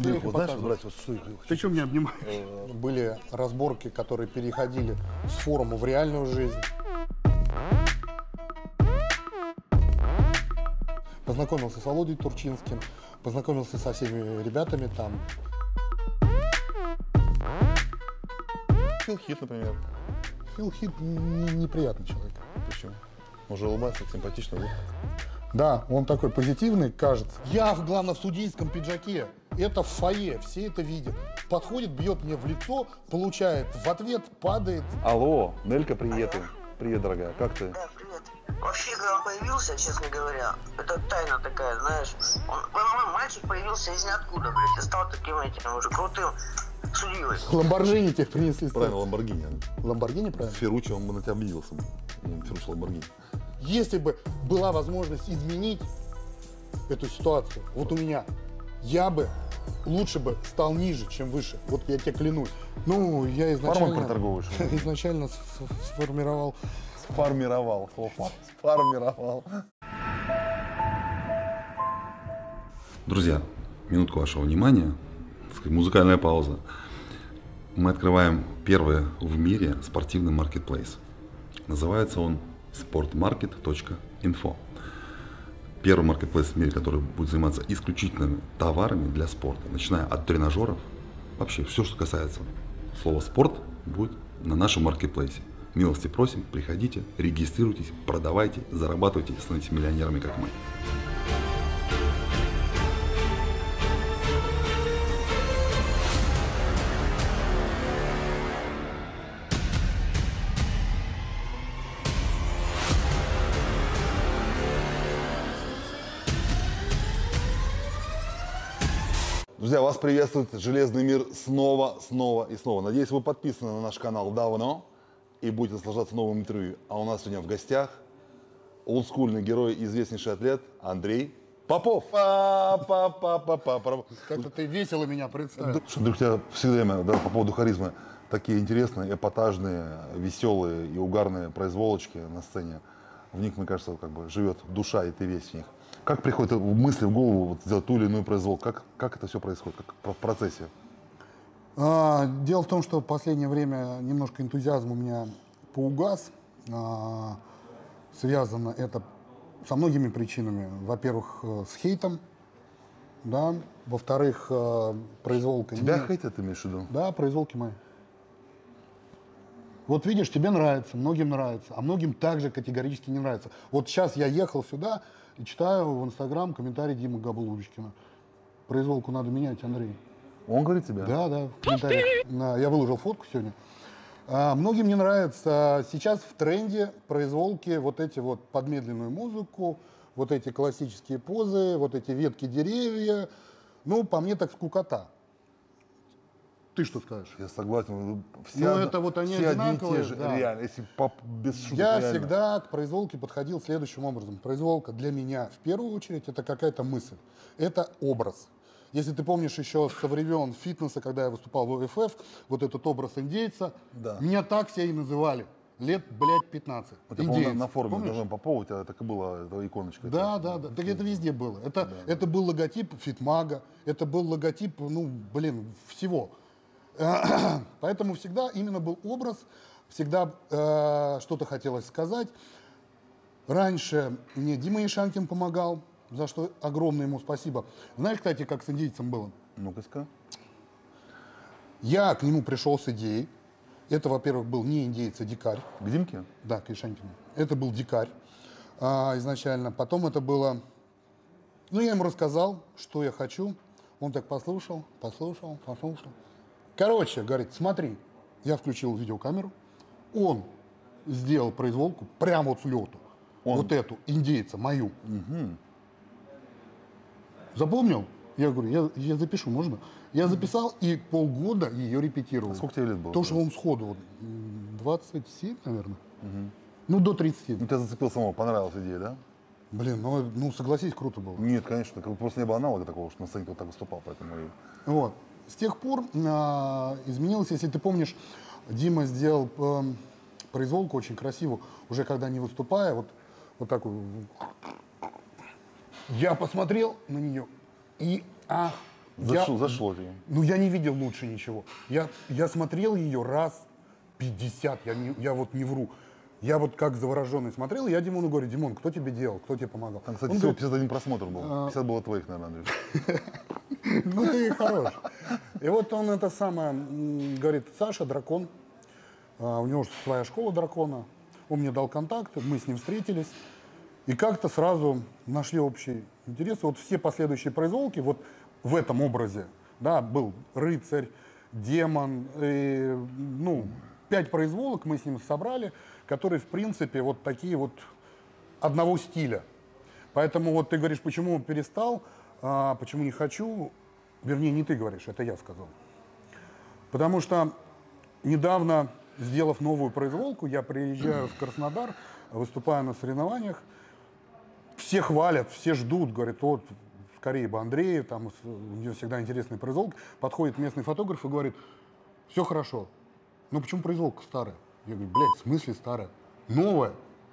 И вот знаешь, брать, вот что Ты что меня обнимаешь? Э, Были разборки, которые переходили с форума в реальную жизнь. Познакомился с Володей Турчинским, познакомился со всеми ребятами там. Фил Хит, например. Фил Хит не- неприятный человек. Почему? Он же улыбается, симпатично. да? Да, он такой позитивный, кажется. Я, в главном, в судейском пиджаке. Это в фойе, все это видят. Подходит, бьет мне в лицо, получает в ответ, падает. Алло, Нелька, привет. Привет, дорогая, как ты? Да, привет. Вообще, когда он появился, честно говоря, это тайна такая, знаешь. Он, он- мальчик появился из ниоткуда, блядь, и стал таким этим уже крутым судьей. Ламборджини тебе принесли. Правильно, Ламборгини. Ламборгини, правильно? Ферручи, он бы на тебя обиделся. Ферручи Ламборгини. Если бы была возможность изменить эту ситуацию, вот у меня, я бы лучше бы стал ниже, чем выше. Вот я тебе клянусь. Ну, я изначально, проторговываешь? изначально сформировал Сформировал. Фар- Сформировал. Друзья, минутку вашего внимания. Музыкальная пауза. Мы открываем первый в мире спортивный маркетплейс. Называется он sportmarket.info. Первый маркетплейс в мире, который будет заниматься исключительными товарами для спорта, начиная от тренажеров, вообще все, что касается слова спорт, будет на нашем маркетплейсе. Милости просим, приходите, регистрируйтесь, продавайте, зарабатывайте, становитесь миллионерами, как мы. Друзья, вас приветствует Железный мир снова, снова и снова. Надеюсь, вы подписаны на наш канал давно и будете наслаждаться новым интервью. А у нас сегодня в гостях олдскульный герой, известнейший атлет Андрей Попов. Как-то ты весело меня представил. Андрюх, у тебя все время да, по поводу харизмы такие интересные, эпатажные, веселые и угарные произволочки на сцене. В них, мне кажется, как бы живет душа, и ты весь в них. Как приходят мысли в голову вот, сделать ту или иную произвол? Как, как это все происходит? Как в процессе? А, дело в том, что в последнее время немножко энтузиазм у меня поугас. А, связано это со многими причинами. Во-первых, э, с хейтом, да. Во-вторых, э, произволка. Тебя не- хейтят, ты имеешь в виду? Да, произволки мои. Вот видишь, тебе нравится, многим нравится, а многим также категорически не нравится. Вот сейчас я ехал сюда и читаю в Инстаграм комментарий Димы Габлудочкина. Произволку надо менять, Андрей. Он говорит тебе? Да, да, в комментариях. Я выложил фотку сегодня. А, многим не нравится. Сейчас в тренде произволки вот эти вот под медленную музыку, вот эти классические позы, вот эти ветки деревья. Ну, по мне так скукота. Ты что скажешь? Я согласен. Все, Ну, это вот они все одни и одинаковые, те же, да. реально. Если по- без шуток, Я реально. всегда к произволке подходил следующим образом. Произволка для меня в первую очередь это какая-то мысль, это образ. Если ты помнишь еще со времен фитнеса, когда я выступал в ОФФ, вот этот образ индейца, Да. меня так все и называли. Лет, блядь, 15. Вот я, по-моему, Индейец. на форуме? Должен Попова, у тебя так и была эта иконочка. Да, да, да. Так это везде было. Это, это был логотип Фитмага, это был логотип, ну, блин, всего. Поэтому всегда именно был образ, всегда э, что-то хотелось сказать. Раньше мне Дима Ишанкин помогал, за что огромное ему спасибо. Знаешь, кстати, как с индейцем было? Ну-ка. Я к нему пришел с идеей. Это, во-первых, был не индейец, а дикарь. К Димке? Да, к Ишанькину. Это был дикарь а, изначально. Потом это было... Ну, я ему рассказал, что я хочу. Он так послушал, послушал, послушал. Короче, говорит, смотри. Я включил видеокамеру. Он сделал произволку прямо вот с лету. Он? Вот эту, индейца, мою. Запомнил? Я говорю, я, я запишу, можно? Я записал и полгода ее репетировал. А сколько тебе лет было? То, что он сходу, вот, м, 27, наверное. Ну, до 30. Ну, тебя зацепил самого, понравилась идея, да? Блин, ну, ну согласись, круто было. Нет, конечно, просто не было аналога такого, что на сцене вот так выступал, поэтому и... Вот. С тех пор а, изменилось, если ты помнишь, Дима сделал эм, произволку очень красивую, уже когда не выступая, вот, вот такую. Я посмотрел на нее и ах, Зашло, зашло тебе. Ну, я не видел лучше ничего. Я, я смотрел ее раз 50, я, не, я вот не вру. Я вот как завороженный смотрел, и я Димону говорю, Димон, кто тебе делал, кто тебе помогал? Там, кстати, Он всего говорит, 51 просмотр был. А. 50 было твоих, наверное, Андрюш. ну ты хорош. И вот он это самое, говорит, Саша, дракон, А, у него своя школа дракона, он мне дал контакт, мы с ним встретились, и как-то сразу нашли общий интерес. Вот все последующие произволки вот в этом образе, да, был рыцарь, демон, и, ну, пять произволок мы с ним собрали, которые, в принципе, вот такие вот одного стиля. Поэтому вот ты говоришь, почему перестал, а, почему не хочу, вернее, не ты говоришь, это я сказал. Потому что недавно, сделав новую произволку, я приезжаю в Краснодар, выступаю на соревнованиях, все хвалят, все ждут, говорят, вот, скорее бы Андрей, там, у него всегда интересный произволк. Подходит местный фотограф и говорит, все хорошо, но почему произволка старая? Я говорю, блядь, в смысле старая? Новая,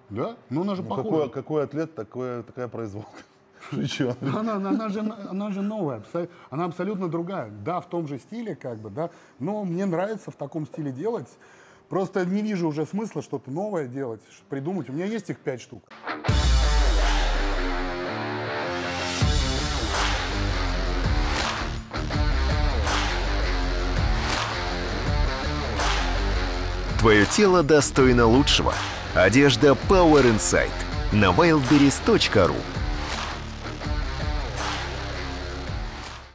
да? Ну она же Ну, похожа. какой, какой атлет, такое, такая произволка. Шучу. Она, она, она же, она же новая, она абсолютно другая. Да, в том же стиле, как бы, да, но мне нравится в таком стиле делать. Просто не вижу уже смысла что-то новое делать, придумать. У меня есть их пять штук. Твое тело достойно лучшего. Одежда Power Inside на wildberries.ru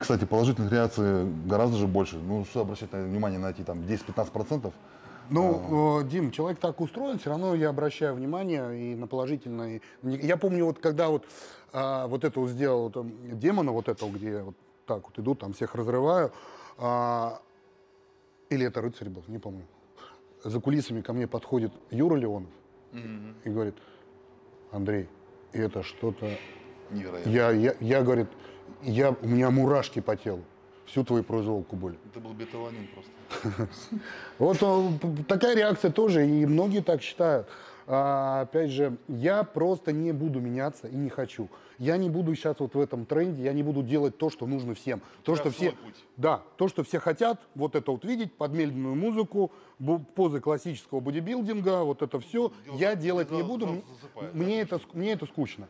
Кстати, положительных реакций гораздо же больше. Ну, что обращать на внимание на эти там 10-15%? Ну, э, Дим, человек так устроен, все равно я обращаю внимание и на положительное. не- Я помню, вот когда вот, а, вот это вот сделал вот, м, демона, вот этого, где вот так вот идут, там всех разрываю, а, или это рыцарь был, не помню. За кулисами ко мне подходит Юра Леонов и говорит, Андрей, это что-то Невероятно. Я, я, я, говорит, я, у меня мурашки по телу. Всю твою произволку были. Это был беталанин просто. Вот э, такая реакция тоже, и многие так считают. А, опять же, я просто не буду меняться и не хочу. Я не буду сейчас вот в этом тренде, я не буду делать то, что нужно всем. То, что все, да, то, что все хотят, вот это вот видеть, под медленную музыку, позы классического бодибилдинга, вот это все, я делать не буду. Мне это, мне это скучно.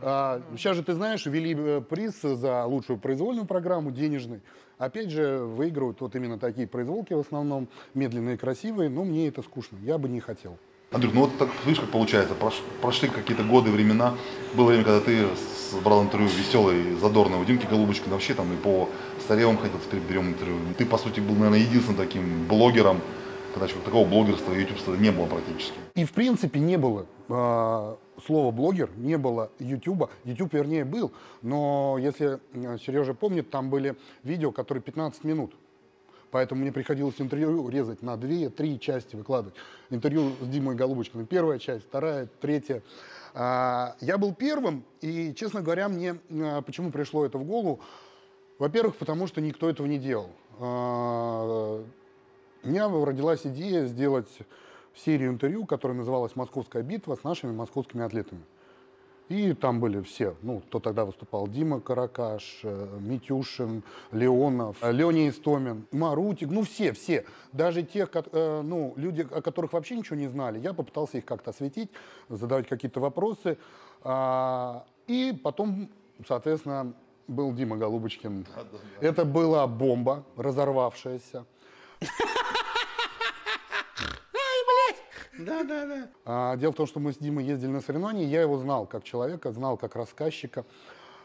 А, сейчас же, ты знаешь, ввели э, приз за лучшую произвольную программу, денежный. Опять же, выигрывают вот именно такие произволки в основном, медленные, красивые, но мне это скучно, я бы не хотел. Андрюх, ну вот так, видишь, как получается, прош- прошли какие-то годы, времена. Было время, когда ты брал интервью веселый, задорный у Димки Голубочкина, вообще там и по Старевым ходил, теперь берем интервью. Ты, по сути, был, наверное, единственным таким блогером, когда еще такого блогерства, ютубства не было практически. И в принципе не было э, слова блогер, не было Ютуба. Ютуб, вернее, был, но если э, Сережа помнит, там были видео, которые 15 минут. Поэтому мне приходилось интервью резать на 2-3 части выкладывать. Интервью с Димой Голубочкиным. Первая часть, вторая, третья. А, Я был первым, и, честно говоря, мне а, почему пришло это в голову? Во-первых, потому что никто этого не делал. А, У меня родилась идея сделать серию интервью, которая называлась «Московская битва» с нашими московскими атлетами. И там были все, ну, кто тогда выступал, Дима Каракаш, э, Митюшин, Леонов, э, Леня Истомин, Марутик, ну, все, все. Даже тех, э, ну, люди, о которых вообще ничего не знали. Я попытался их как-то осветить, задавать какие-то вопросы. А, И потом, соответственно, был Дима Голубочкин. Это была бомба, разорвавшаяся. А, дело в том, что мы с Димой ездили на соревнования, я его знал как человека, знал как рассказчика.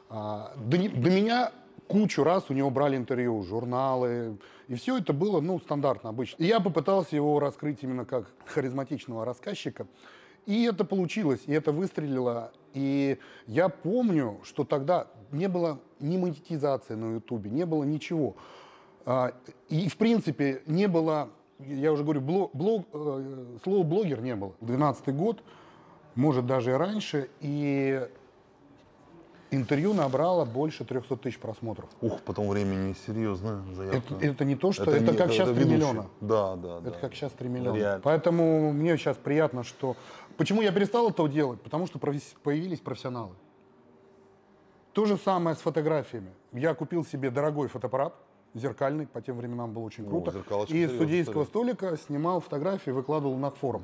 А, до, до меня кучу раз у него брали интервью, журналы, и все это было, ну, стандартно, обычно. И я попытался его раскрыть именно как харизматичного рассказчика, и это получилось, и это выстрелило. И я помню, что тогда не было ни монетизации на Ютубе, не было ничего. А, И, в принципе, не было, я уже говорю, блог, блог, э, слова блогер не было. 12 год, может, даже и раньше, и интервью набрало больше 300 тысяч просмотров. Ух, по тому времени серьезно заявка. Это, это не то, что... Это, не- как сейчас 3 ведущий. миллиона. Да, да, да. Это как сейчас 3 миллиона. Реально. Поэтому мне сейчас приятно, что... Почему я перестал этого делать? Потому что появились профессионалы. То же самое с фотографиями. Я купил себе дорогой фотоаппарат, зеркальный, по тем временам был очень О, круто. зеркалочка и с серьезная судейского столика снимал фотографии, выкладывал на форум.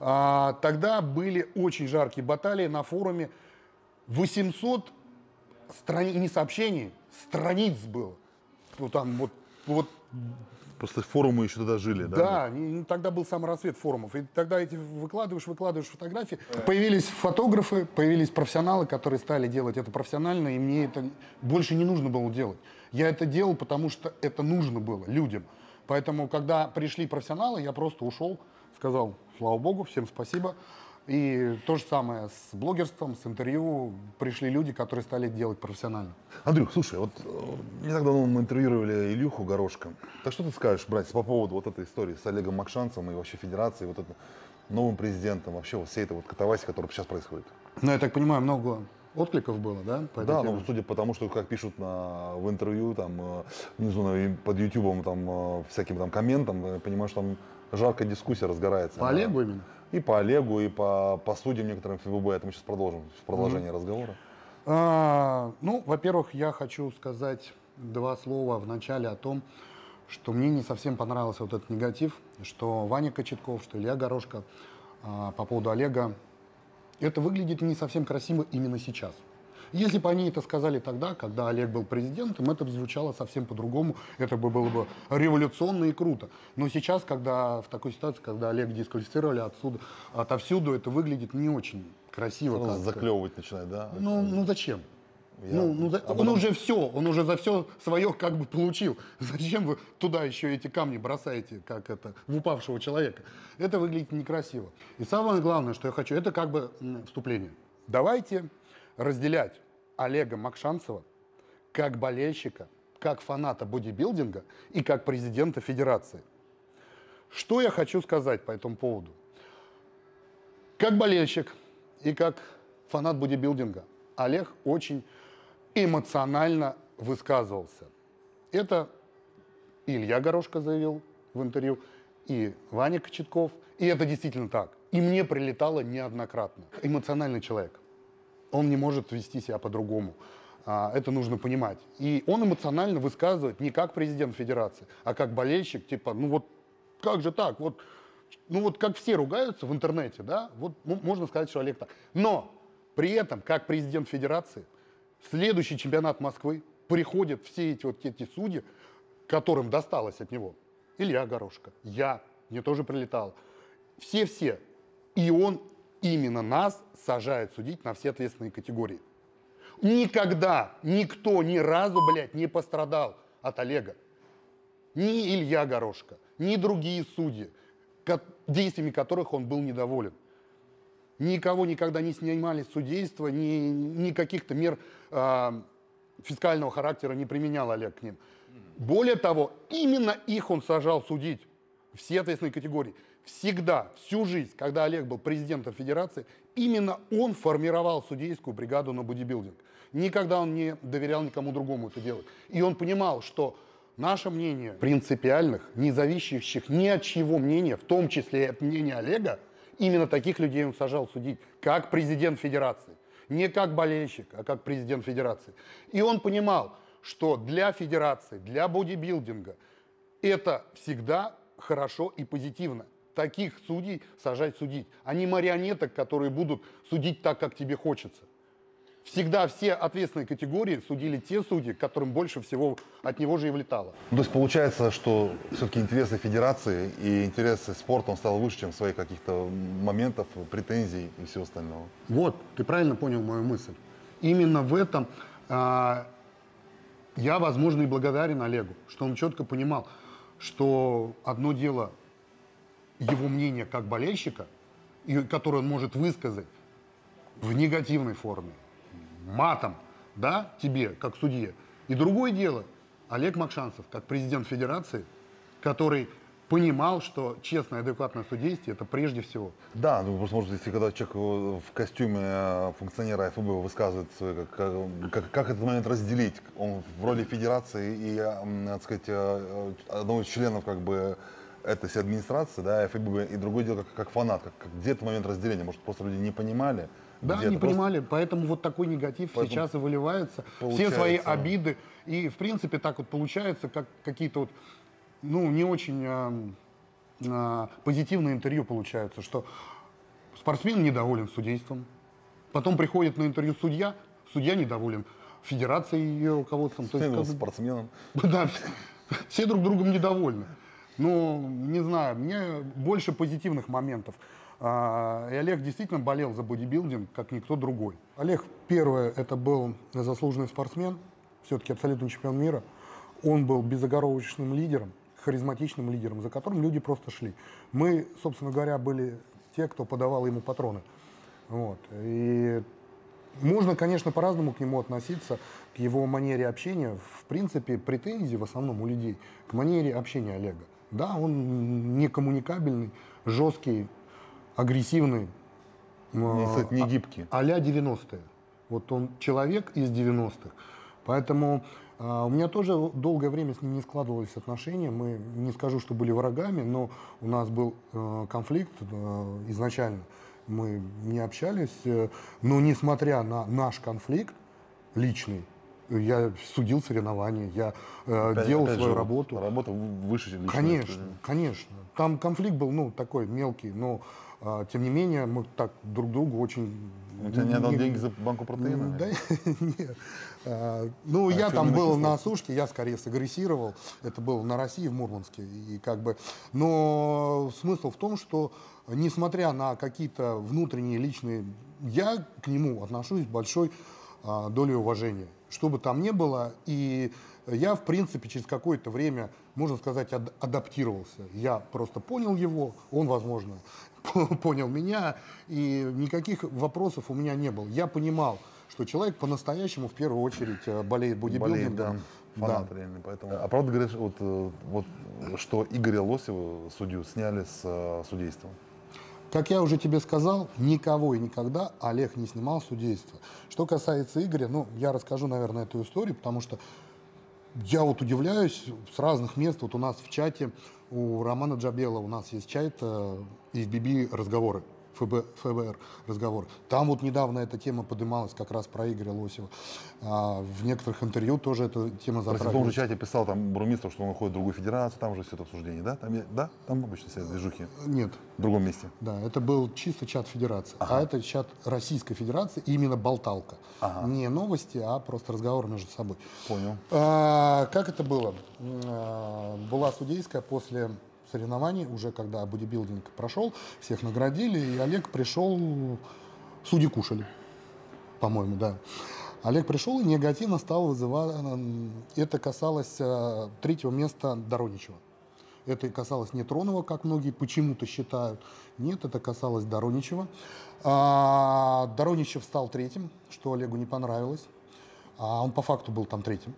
А, тогда были очень жаркие баталии на форуме. 800 страниц, не сообщений, страниц было. Ну, там вот, вот Просто форумы еще тогда жили, да? да, тогда был самый рассвет форумов. И тогда эти выкладываешь, выкладываешь фотографии. Появились фотографы, появились профессионалы, которые стали делать это профессионально, и мне это больше не нужно было делать. Я это делал, потому что это нужно было людям. Поэтому, когда пришли профессионалы, я просто ушел, сказал, слава богу, всем спасибо. И то же самое с блогерством, с интервью. Пришли люди, которые стали делать профессионально. Андрюх, слушай, вот э, не так давно мы интервьюировали Илюху Горошко. Так что ты скажешь, братья, по поводу вот этой истории с Олегом Макшанцем и вообще федерации, вот это новым президентом, вообще вот всей этой вот катавасии, которая сейчас происходит? Ну, я так понимаю, много откликов было, да? по Да, ну судя по тому, что как пишут на, в интервью, там э, внизу на- под ютубом, там э, всяким там комментам, я понимаю, что там жаркая дискуссия разгорается. По. Олегу именно? И по Олегу, и по, по судьям некоторым ФББ. Это мы сейчас продолжим в продолжении разговора. А, ну, во-первых, я хочу сказать два слова в начале о том, что мне не совсем понравился вот этот негатив, что Ваня Кочетков, что Илья Горошко а, по поводу Олега. Это выглядит не совсем красиво именно сейчас. Если бы они это сказали тогда, когда Олег был президентом, это бы звучало совсем по-другому, это бы было бы революционно и круто. Но сейчас, когда в такой ситуации, когда Олег дисквалифицировали отсюда, отовсюду, это выглядит не очень красиво. Заклевывать начинает, да? Ну, ну зачем? Я Ну, ну, за- Он уже все, он уже за все свое как бы получил. Зачем вы туда еще эти камни бросаете, как это, в упавшего человека? Это выглядит некрасиво. И самое главное, что я хочу, это как бы вступление. Давайте разделять Олега Макшанцева как болельщика, как фаната бодибилдинга и как президента федерации. Что я хочу сказать по этому поводу? Как болельщик и как фанат бодибилдинга Олег очень эмоционально высказывался. Это Илья Горошко заявил в интервью, и Ваня Кочетков. И это действительно так. И мне прилетало неоднократно. Эмоциональный человек. Он не может вести себя по-другому. А, Это нужно понимать. И он эмоционально высказывает не как президент федерации, а как болельщик, типа, ну вот как же так? Вот, ну вот как все ругаются в интернете, да, вот можно сказать, что Олег так. Но при этом, как президент федерации, следующий чемпионат Москвы приходят все эти вот эти судьи, которым досталось от него. Илья Горошко, я, мне тоже прилетало. Все-все. И он именно нас сажает судить на все ответственные категории. Никогда никто ни разу, блядь, не пострадал от Олега. Ни Илья Горошко, ни другие судьи, действиями которых он был недоволен. Никого никогда не снимали с судейства, ни, ни каких-то мер а, фискального характера не применял Олег к ним. Более того, именно их он сажал судить. Все ответственные категории. Всегда, всю жизнь, когда Олег был президентом федерации, именно он формировал судейскую бригаду на бодибилдинг. Никогда он не доверял никому другому это делать. И он понимал, что наше мнение принципиальных, не зависящих ни от чьего мнения, в том числе и от мнения Олега, именно таких людей он сажал судить, как президент федерации. Не как болельщик, а как президент федерации. И он понимал, что для федерации, для бодибилдинга это всегда хорошо и позитивно. Таких судей сажать судить, а не марионеток, которые будут судить так, как тебе хочется. Всегда все ответственные категории судили те судьи, которым больше всего от него же и влетало. Ну, то есть получается, что все-таки интересы федерации и интересы спорта, он стал выше, чем своих каких-то моментов, претензий и всего остального. Вот, ты правильно понял мою мысль. Именно в этом а, я, возможно, и благодарен Олегу, что он четко понимал, что одно дело его мнение как болельщика, и, которое он может высказать в негативной форме, матом, да, тебе, как судье. И другое дело, Олег Макшанцев, как президент федерации, который понимал, что честное, адекватное судействие – это прежде всего. Да, ну просто может, если когда человек в костюме э, функционера ФБ высказывает, свой, как, как, как, этот момент разделить? Он в роли федерации и, э, так сказать, э, одного из членов как бы этой всей администрации, да, ФБ, и другое дело как, как фанат, как- где этот момент разделения? Может, просто люди не понимали Да, не просто- понимали, поэтому вот такой негатив Поэтому сейчас и выливается. Все свои обиды. И, в принципе, так вот получается, как какие-то вот, ну, не очень ам, а, позитивные интервью получаются, что спортсмен недоволен судейством, потом приходит на интервью судья, судья недоволен федерацией и ее руководством. То есть, как спортсменом. Да, все- все друг другом недовольны. Ну, не знаю, мне больше позитивных моментов. А, И Олег действительно болел за бодибилдинг, как никто другой. Олег, первое, это был заслуженный спортсмен, все-таки абсолютный чемпион мира. Он был безоговорочным лидером, харизматичным лидером, за которым люди просто шли. Мы, собственно говоря, были те, кто подавал ему патроны. Вот. И можно, конечно, по-разному к нему относиться, к его манере общения. В принципе, претензии в основном у людей к манере общения Олега. Да, он не коммуникабельный, жесткий, агрессивный. Не, э, кстати, не а- гибкий. а-ля 90-е. Вот он человек из 90-х. Поэтому а, у меня тоже долгое время с ним не складывались отношения. Мы, не скажу, что были врагами, но у нас был э, конфликт э, изначально. Мы не общались. э, но несмотря на наш конфликт личный, я судил соревнования, я э, Опять- делал опять свою же, работу. Работа выше личной Конечно, конечно. Там конфликт был, ну, такой мелкий, но а, тем не менее мы так друг другу очень... Он тебе не отдал не- деньги за банку протеина? Да, нет. А, Ну, А я там был на сушке, я скорее сагрессировал. Это было на России, в Мурманске. И как бы... Но смысл в том, что несмотря на какие-то внутренние личные... Я к нему отношусь большой а, долей уважения. Что бы там ни было, и я, в принципе, через какое-то время, можно сказать, ад- адаптировался. Я просто понял его, он, возможно, понял меня, и никаких вопросов у меня не было. Я понимал, что человек по-настоящему в первую очередь э, болеет бодибилдингом. Болеет, да. Фанат реальный, поэтому. А правда говорят, вот, э, вот, что Игоря Лосева, судью, сняли с э, судейства? Как я уже тебе сказал, никого и никогда Олег не снимал судейство. Что касается Игоря, ну, я расскажу, наверное, эту историю, потому что я вот удивляюсь с разных мест. Вот у нас в чате, у Романа Джабела у нас есть чат э, FBB разговоры. ФБ, ФБР разговор. Там вот недавно эта тема поднималась как раз про Игоря Лосева. А, в некоторых интервью тоже эта тема Прости, в том же затрагивалась. чате писал там Бурмистров, что он уходит в другую федерацию, там же все это обсуждение, да? Там, да? Там обычно все движухи. Нет, В другом месте. Да, это был чисто чат Федерации. А это чат Российской Федерации, именно болталка. Не новости, а просто разговор между собой. Понял. А, как это было? А, была судейская после соревнований, уже когда бодибилдинг прошел, всех наградили, и Олег пришел, судьи кушали, по-моему, да. Олег пришел и негативно стал вызывать, м, это касалось а, третьего места Дороничева. Это касалось не Тронова, как многие почему-то считают. Нет, это касалось Дороничева. А, Дороничев стал третьим, что Олегу не понравилось. А он по факту был там третьим.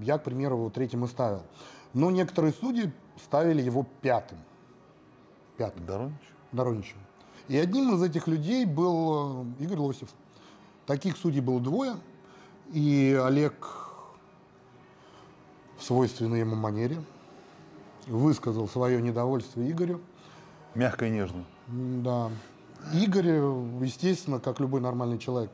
Я, к примеру, его третьим и ставил. Но некоторые судьи ставили его пятым. Пятым. Доронич? Дороничем. И одним из этих людей был э, Игорь Лосев. Таких судей было двое. И Олег в свойственной ему манере высказал свое недовольство Игорю. Мягко и нежно. Да. Игорь, естественно, как любой нормальный человек,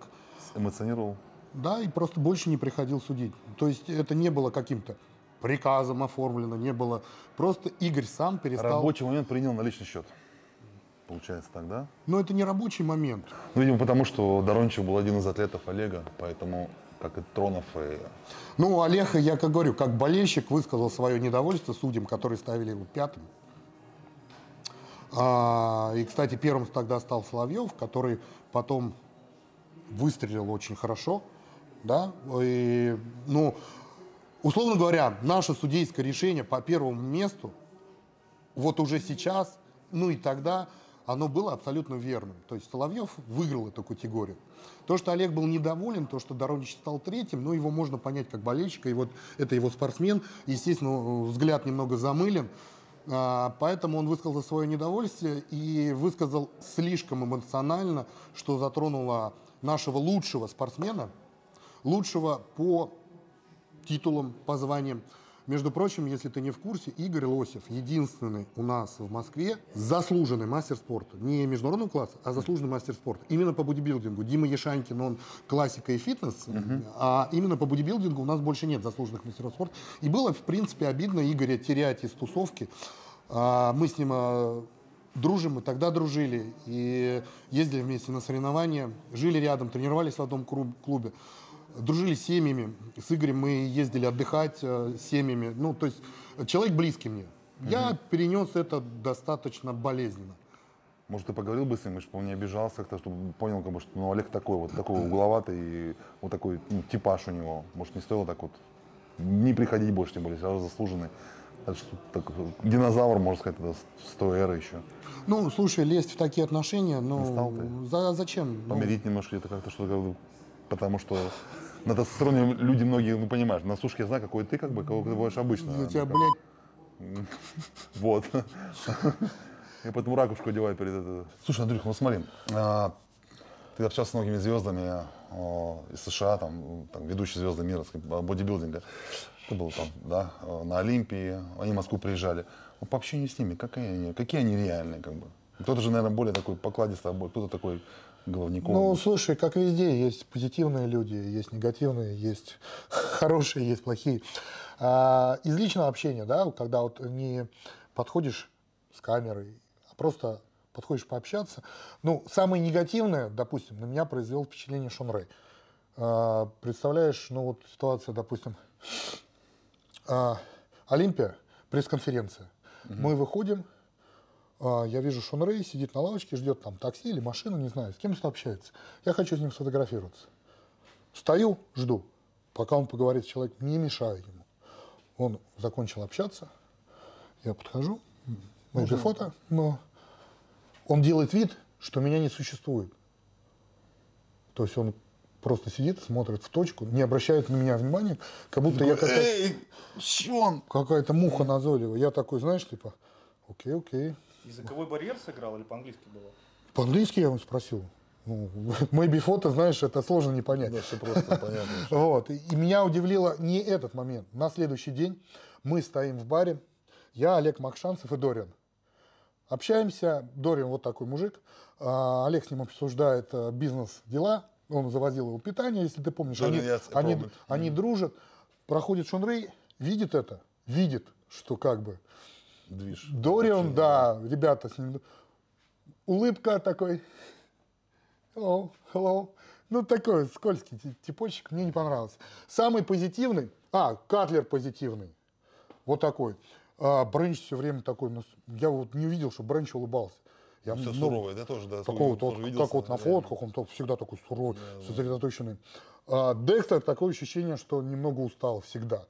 Эмоционировал. да, и просто больше не приходил судить. То есть это не было каким-то приказом оформлено, не было. Просто Игорь сам перестал. Рабочий момент принял на личный счет. Получается так, да? Но это не рабочий момент. Ну, видимо, потому что Дорончев был один из атлетов Олега, поэтому, как и Тронов, и Ну, Олег, я как говорю, как болельщик высказал свое недовольство судьям, которые ставили его пятым. А, и, кстати, первым тогда стал Соловьев, который потом выстрелил очень хорошо. Да? И, ну, условно говоря, наше судейское решение по первому месту, вот уже сейчас, ну и тогда, оно было абсолютно верным. То есть Соловьев выиграл эту категорию. То, что Олег был недоволен, то, что Доронич стал третьим, ну, его можно понять как болельщика, и вот это его спортсмен, естественно, взгляд немного замылен, А, поэтому он высказал свое недовольствие и высказал слишком эмоционально, что затронуло нашего лучшего спортсмена, лучшего по титулам, по званиям, Между прочим, если ты не в курсе, Игорь Лосев единственный у нас в Москве заслуженный мастер спорта. Не международного класса, а заслуженный мастер спорта. Именно по бодибилдингу. Дима Ешанькин, он классика и фитнес, а именно по бодибилдингу у нас больше нет заслуженных мастеров спорта. И было, в принципе, обидно Игоря терять из тусовки. А, Мы с ним а, дружим, мы тогда дружили и ездили вместе на соревнования, жили рядом, тренировались в одном клубе, дружили с семьями. С Игорем мы ездили отдыхать э, с семьями. Ну, то есть э, человек близкий мне. Я перенес это достаточно болезненно. Может, ты поговорил бы с ним, чтобы он не обижался как-то, чтобы понял, как бы, что ну, Олег такой вот, такой угловатый и вот такой ну, типаж у него. Может, не стоило так вот не приходить больше, тем более, сразу заслуженный. Это что, так, динозавр, можно сказать, это с с той эры еще. Ну, слушай, лезть в такие отношения, Не стал ну, ты? за, зачем? Ну, Помирить немножко это как-то что-то, потому что на тестостероне люди многие, ну понимаешь, на сушке я знаю, какой ты, как бы, какой ты будешь обычно. я тебя, блядь, Вот. Я поэтому ракушку одеваю перед это. Слушай, Андрюх, ну смотри, а, ты общался с многими звездами а, из США, там, ну, там, ведущие звезды мира с- бодибилдинга. Ты был там, да, а, на Олимпии, они в Москву приезжали. Ну, по общению с ними, какие они, какие они реальные, как бы? Кто-то же, наверное, более такой покладистый, а кто-то такой головником. Ну, слушай, как везде, есть позитивные люди, есть негативные, есть хорошие, есть плохие. А, из личного общения, да, когда вот не подходишь с камерой, а просто подходишь пообщаться. Ну, самое негативное, допустим, на меня произвел впечатление Шон Рэй. А, представляешь, ну вот ситуация, допустим, а, Олимпия, пресс-конференция. Мы выходим, я вижу, Шон Рэй сидит на лавочке, ждет там такси или машину, не знаю, с кем-то общается. Я хочу с ним сфотографироваться. Стою, жду, пока он поговорит с человеком, не мешаю ему. Он закончил общаться, я подхожу, maybe фото, но он делает вид, что меня не существует. То есть он просто сидит, смотрит в точку, не обращает на меня внимания, как будто я какая- Эй, Шон! какая-то муха назойливая. Я такой, знаешь, типа, окей, окей. Языковой барьер сыграл или по-английски было? По-английски я его спросил. Ну, maybe фото, знаешь, это сложно не понять. Да, все просто понятно. Вот. И, меня удивило не этот момент. На следующий день мы стоим в баре. Я, Олег Макшанцев и Дориан. Общаемся. Дориан вот такой мужик. А, Олег с ним обсуждает а, бизнес-дела. Он завозил его питание, если ты помнишь. Они, они, они дружат. Проходит Шон Рэй, видит это, видит, что как бы Движ. Дориан, да, ребята с ним. Улыбка такой. Hello, hello. Ну, такой скользкий ти- типочек, мне не понравился. Самый позитивный, а, Катлер позитивный, вот такой. А, Бренч все время такой, ну, я вот не увидел, что Бренч улыбался. Я Все много- суровое, да, тоже, да. Такого вот, тоже как вот на фотках, он так- всегда такой суровый, сосредоточенный. А, Декстер такое ощущение, что немного устал всегда.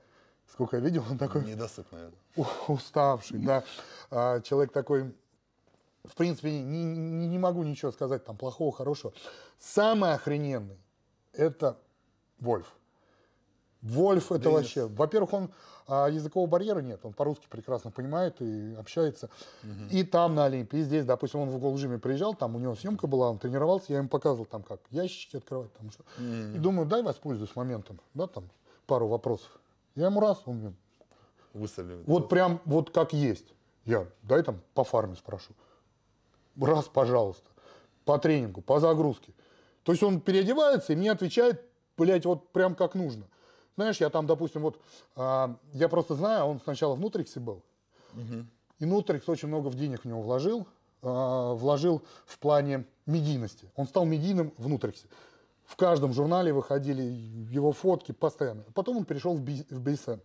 Сколько я видел, он такой Недосып, наверное. уставший, да. А, человек такой, в принципе, не, не, не могу ничего сказать там плохого, хорошего. Самый охрененный – это Вольф. Вольф это Денис. вообще, во-первых, он а, языкового барьера нет, он по-русски прекрасно понимает и общается. И там на Олимпии, и здесь, допустим, он в Голжиме приезжал, там у него съемка была, он тренировался, я ему показывал там как ящички открывать, там что. И думаю, дай воспользуюсь моментом, да, там пару вопросов. Я ему раз, он мне Выставили. вот прям вот как есть. Я, дай там по фарме спрошу. Раз, пожалуйста. По тренингу, по загрузке. То есть он переодевается и мне отвечает, блядь, вот прям как нужно. Знаешь, я там, допустим, вот, а, я просто знаю, он сначала в Нутриксе был. И Нутрикс очень много в денег в него вложил. а, вложил в плане медийности. Он стал медийным в Нутриксе. В каждом журнале выходили его фотки постоянно. Потом он перешел в, Би- в BSN.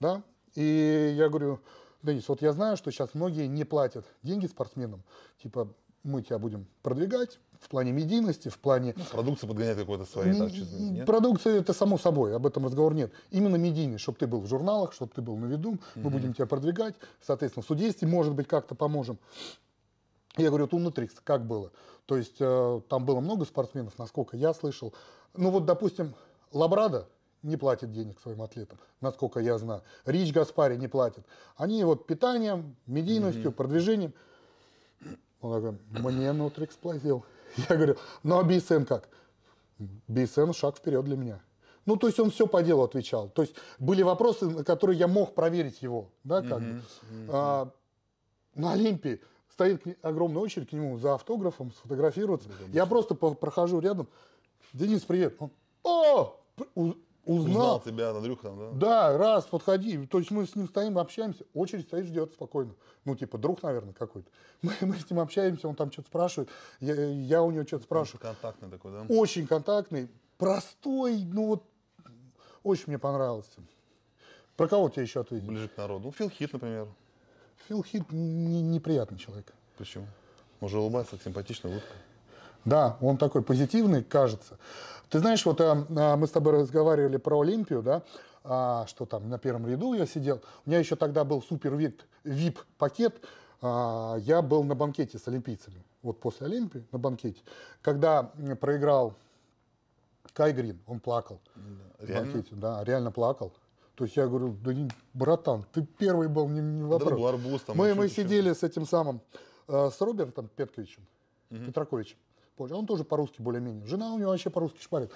Да? И я говорю, Денис, вот я знаю, что сейчас многие не платят деньги спортсменам. Типа, мы тебя будем продвигать в плане медийности, в плане Продукцию подгонять какой-то своей, так, нет? Продукция это само собой, об этом разговор нет. Именно медийный, чтобы ты был в журналах, чтобы ты был на виду, мы будем тебя продвигать, соответственно, в судействе, может быть, как-то поможем. Я говорю, вот у Nutrix как было? То есть э, там было много спортсменов, насколько я слышал. Ну вот, допустим, Лабрада не платит денег своим атлетам, насколько я знаю. Рич Гаспари не платит. Они вот питанием, медийностью, продвижением. Он такой, мне Nutrix платил. Я говорю, ну а BSN как? BSN шаг вперед для меня. Ну, то есть он все по делу отвечал. То есть были вопросы, на которые я мог проверить его, да, как бы. А, на Олимпии стоит огромная очередь к нему за автографом, сфотографироваться. Я просто по- прохожу рядом. Денис, привет. Он, О! Узнал Узнал. тебя, Андрюха, да? Да, раз, подходи. То есть мы с ним стоим, общаемся. Очередь стоит, ждет спокойно. Ну, типа, друг, наверное, какой-то. Мы, мы с ним общаемся, он там что-то спрашивает. Я, я у него что-то спрашиваю. Контактный такой, да? Очень контактный, простой, ну вот, очень мне понравился. Про кого тебе еще ответить? Ближе к народу. Ну, Фил Хит, например. Фил Хит не- неприятный человек. Почему? Может, улыбается, симпатичная улыбка. Да, он такой позитивный, кажется. Ты знаешь, вот а, а, мы с тобой разговаривали про Олимпию, да, а, что там на первом ряду я сидел. У меня еще тогда был супер вип пакет. А, я был на банкете с олимпийцами. Вот после Олимпии на банкете. Когда проиграл Кай Грин, он плакал. в Реально? банкете, да, реально плакал. То есть я говорю, да не, братан, ты первый был, не, не вопрос. был арбуз там, мы мы сидели с этим самым, э, с Робертом Петковичем, Петраковичем. Понял? Он тоже по-русски более-менее. Жена у него вообще по-русски шпарит.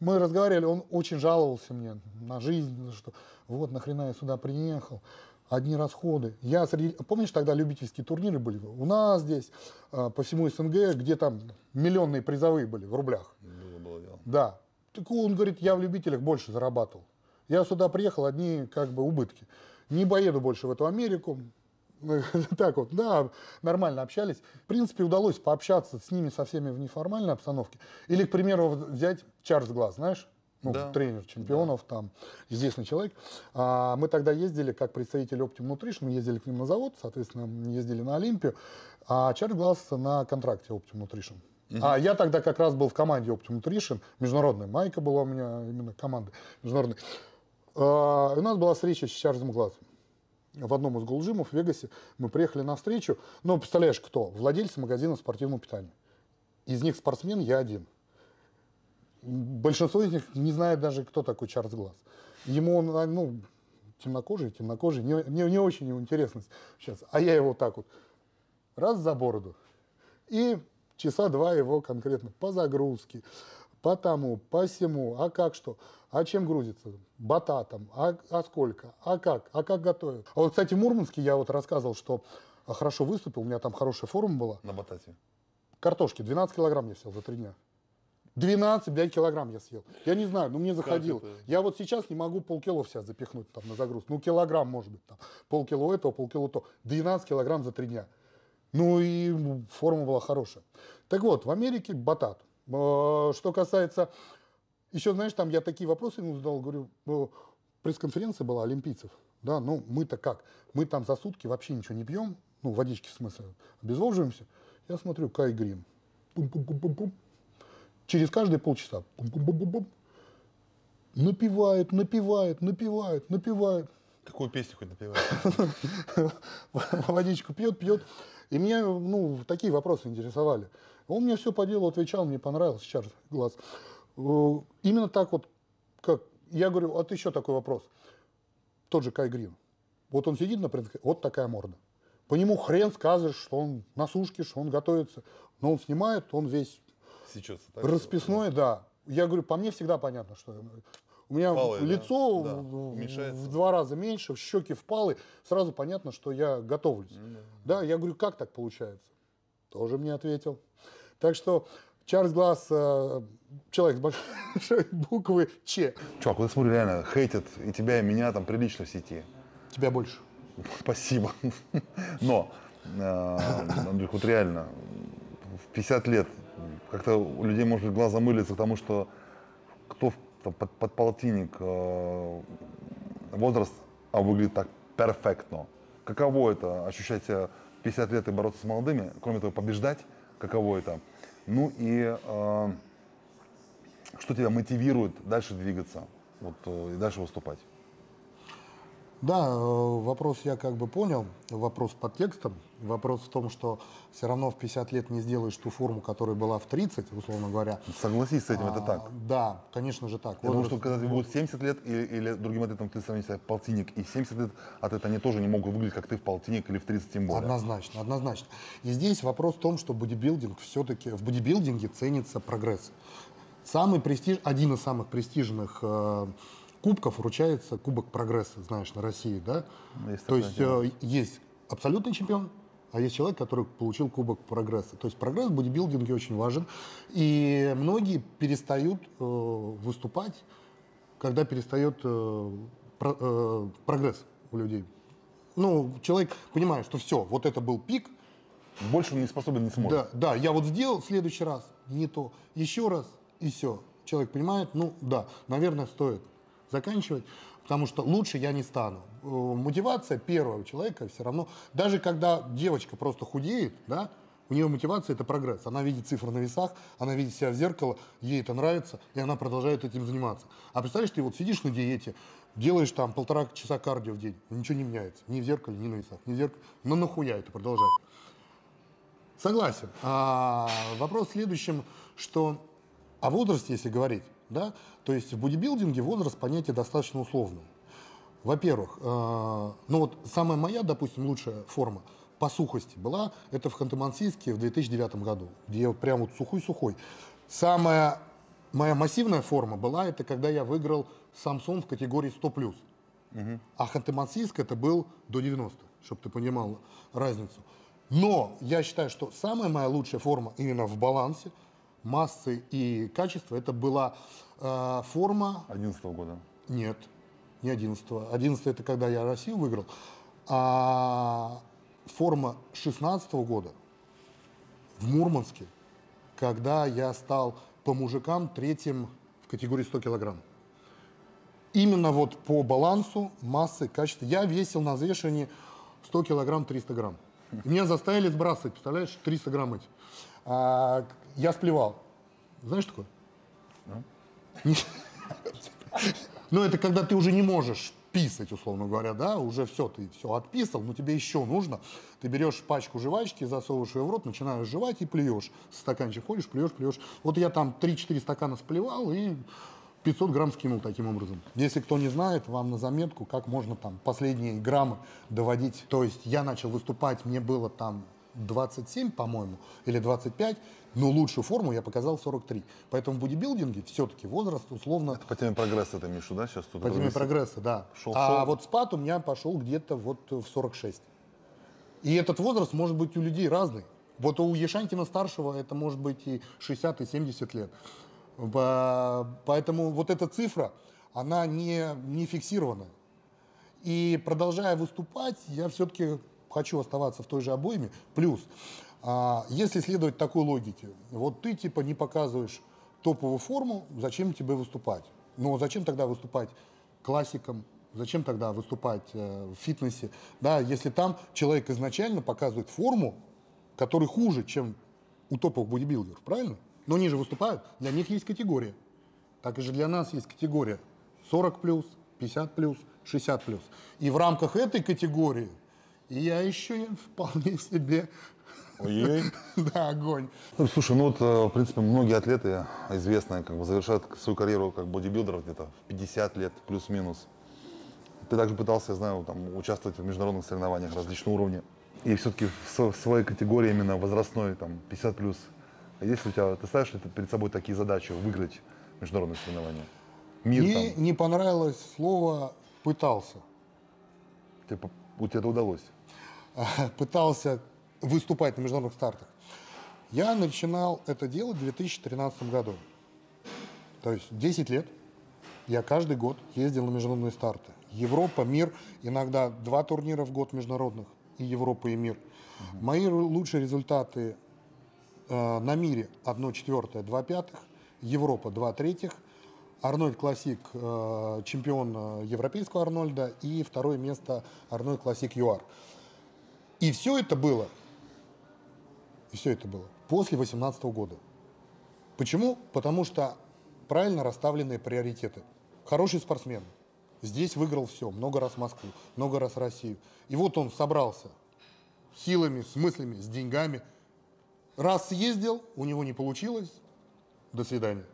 Мы разговаривали, он очень жаловался мне на жизнь, что вот нахрена я сюда приехал, одни расходы. Я среди... Помнишь, тогда любительские турниры были? У нас здесь, э, по всему СНГ, где там миллионные призовые были в рублях. Было, было дело. Да. Так он говорит, я в любителях больше зарабатывал. Я сюда приехал, одни как бы убытки. Не поеду больше в эту Америку. Так вот, да, нормально общались. В принципе, удалось пообщаться с ними со всеми в неформальной обстановке. Или, к примеру, взять Чарльз Глаз, знаешь? Ну, Да. тренер чемпионов, там, известный человек. А, мы тогда ездили, как представители Optimum Nutrition, мы ездили к ним на завод, соответственно, ездили на Олимпию, а Чарльз Глаз на контракте Optimum Nutrition. А я тогда как раз был в команде Optimum Nutrition, международная майка была у меня, именно команда международная. А, у нас была встреча с Чарльзом Глазом в одном из голжимов в Вегасе. Мы приехали на встречу. Ну, представляешь, кто? Владельцы магазина спортивного питания. Из них спортсмен я один. Большинство из них не знает даже, кто такой Чарльз Глаз. Ему, он, а, ну, темнокожий, темнокожий, не, не, не очень ему интересно сейчас. А я его так вот раз за бороду. И часа два его конкретно по загрузке, по тому, по всему, а как что, а чем грузится, бататом, а, а сколько, а как, а как готовят. А вот, кстати, в Мурманске я вот рассказывал, что а, хорошо выступил, у меня там хорошая форма была. На батате. Картошки, 12 килограмм я съел за три дня. 12, блядь, килограмм я съел. Я не знаю, ну мне заходило. это? Я вот сейчас не могу полкило в себя запихнуть там на загрузку. Ну, килограмм, может быть, там. Полкило этого, полкило то. 12 килограмм за три дня. Ну и форма была хорошая. Так вот, в Америке батат. Э, Что касается... Еще, знаешь, там я такие вопросы ему задал, говорю, ну, пресс-конференция была олимпийцев. Да, ну мы-то как? Мы там за сутки вообще ничего не пьем, ну, водички в смысле, обезвоживаемся. Я смотрю, Кай Грин. Пум-пум-пум-пум-пум. Через каждые полчаса. Пум-пум-пум-пум-пум. Напивает, напивает, напивает, напивает. Какую песню хоть напевает? водичку пьет, пьет. И меня, ну, такие вопросы интересовали. Он мне все по делу отвечал, мне понравился Чарльз Глаз. Э, Именно так вот, как, я говорю, вот еще такой вопрос. Тот же Кай Грин. Вот он сидит на пресс вот такая морда. По нему хрен скажешь, что он на сушке, что он готовится. Но он снимает, он весь так? расписной, да. Я говорю, по мне всегда понятно, что у меня Впалые, да? лицо Да, в- уменьшается. в два раза меньше, щеки впалы, сразу понятно, что я готовлюсь. Да, я говорю, как так получается? Тоже мне ответил. Так что Чарльз Глаз, э, человек с большой буквы Ч. Чувак, вот я смотрю, реально хейтят и тебя, и меня там прилично в сети. Тебя больше. Спасибо. Но, э, Андрюх, вот реально, в 50 лет как-то у людей, может быть, глаз замылится, потому что кто там под, под полтинник э, возраст, а выглядит так перфектно. Каково это, ощущать себя 50 лет и бороться с молодыми, кроме того, побеждать, каково это. Ну и э, что тебя мотивирует дальше двигаться вот, э, и дальше выступать? Да, э, вопрос я как бы понял, вопрос под текстом. Вопрос в том, что все равно в 50 лет не сделаешь ту форму, которая была в 30, условно говоря. Согласись с этим, это А, так. Да, конечно же так. Я думаю, Возраст- что когда тебе будет 70 лет или, или другим атлетам ты сравнишь себя полтинник и 70 лет атлеты, они тоже не могут выглядеть, как ты в полтинник или в 30 тем более. Однозначно, однозначно. И здесь вопрос в том, что бодибилдинг все-таки в бодибилдинге ценится прогресс. Самый престиж, один из самых престижных э, кубков вручается Кубок Прогресса, знаешь, на России, да? Есть То есть э, есть абсолютный чемпион, а есть человек, который получил Кубок Прогресса. То есть прогресс в бодибилдинге очень важен. И многие перестают э, выступать, когда перестает э, про- э, прогресс у людей. Ну, человек понимает, что все, вот это был пик, Больше он не способен, не сможет. да, да, я вот сделал в следующий раз, не то, еще раз, и все. Человек понимает, ну да, наверное, стоит заканчивать, потому что лучше я не стану. Э, Мотивация первого человека все равно, даже когда девочка просто худеет, да, у нее мотивация это прогресс. Она видит цифры на весах, она видит себя в зеркало, ей это нравится, и она продолжает этим заниматься. А представляешь, ты вот сидишь на диете, делаешь там полтора часа кардио в день, ничего не меняется, ни в зеркале, ни на весах, ни в зеркале. Но нахуя это продолжать? Согласен. А, вопрос в следующем, что о возрасте, если говорить, да, то есть в бодибилдинге возраст понятие достаточно условное. Во-первых, э, ну вот самая моя, допустим, лучшая форма по сухости была, это в Ханты-Мансийске в 2009 году, где я вот прям вот сухой-сухой. Самая моя массивная форма была, это когда я выиграл Самсон в категории 100+. А Ханты-Мансийск это был до 90, чтобы ты понимал разницу. Но я считаю, что самая моя лучшая форма именно в балансе массы и качества, это была э, форма 11 года. нет, не 11 -го. 11 это когда я Россию выиграл. А форма 16 года в Мурманске, когда я стал по мужикам третьим в категории 100 килограмм. Именно вот по балансу, массы, качества. Я весил на взвешивании 100 килограмм 300 грамм. И меня заставили сбрасывать, представляешь, 300 грамм эти. А, я сплевал. Знаешь такое? Ну, это когда ты уже не можешь писать, условно говоря, да, уже все, ты все отписал, но тебе еще нужно. Ты берешь пачку жвачки, засовываешь ее в рот, начинаешь жевать и плюешь. Стаканчик ходишь, плюешь, плюешь. Вот я там 3-4 стакана сплевал и 500 грамм скинул таким образом. Если кто не знает, вам на заметку, как можно там последние граммы доводить. То есть я начал выступать, мне было там 27, по-моему, или 25, но лучшую форму я показал 43. Поэтому в бодибилдинге все-таки возраст условно По теме прогресса ты имеешь да, сейчас? Тут по теме прогресса, да. Шел, а шел. вот спад у меня пошел где-то вот в 46. И этот возраст может быть у людей разный. Вот у Ешанькина старшего это может быть и 60, и 70 лет. По- Поэтому вот эта цифра, она не, не фиксированная. И продолжая выступать, я все-таки хочу оставаться в той же обойме. Плюс, а, если следовать такой логике, вот ты типа не показываешь топовую форму, зачем тебе выступать? Ну, зачем тогда выступать классиком? Зачем тогда выступать э, в фитнесе? Да, если там человек изначально показывает форму, который хуже, чем у топовых бодибилдеров, правильно? Но они же выступают, для них есть категория. Так и же для нас есть категория 40 плюс, 50 плюс, 60 плюс. И в рамках этой категории я еще вполне себе, Ой-ой. да, огонь. Ну, слушай, ну вот, э, в принципе, многие атлеты известные как бы завершают свою карьеру как бодибилдеров где-то в 50 лет плюс-минус. Ты также пытался, я знаю, там, участвовать в международных соревнованиях различного уровня. И все-таки в, своей категории именно возрастной, там, 50 плюс. Если у тебя, ты ставишь перед собой такие задачи, выиграть международные соревнования? Мир Мне там, не понравилось слово «пытался». по- у тебя это удалось. пытался выступать на международных стартах. Я начинал это делать в 2013 году. То есть 10 лет я каждый год ездил на международные старты. Европа, мир, иногда два турнира в год международных, и Европа, и мир. Мои ру- лучшие результаты э, на мире 1 четвертое, 2 пятых, Европа 2 третьих, Арнольд Классик, э, чемпион э, европейского Арнольда, и второе место Арнольд Классик ЮАР. И все это было, и все это было после 2018 года. Почему? Потому что правильно расставленные приоритеты. Хороший спортсмен. Здесь выиграл все. Много раз Москву, много раз Россию. И вот он собрался силами, с мыслями, с деньгами. Раз съездил, у него не получилось. До свидания.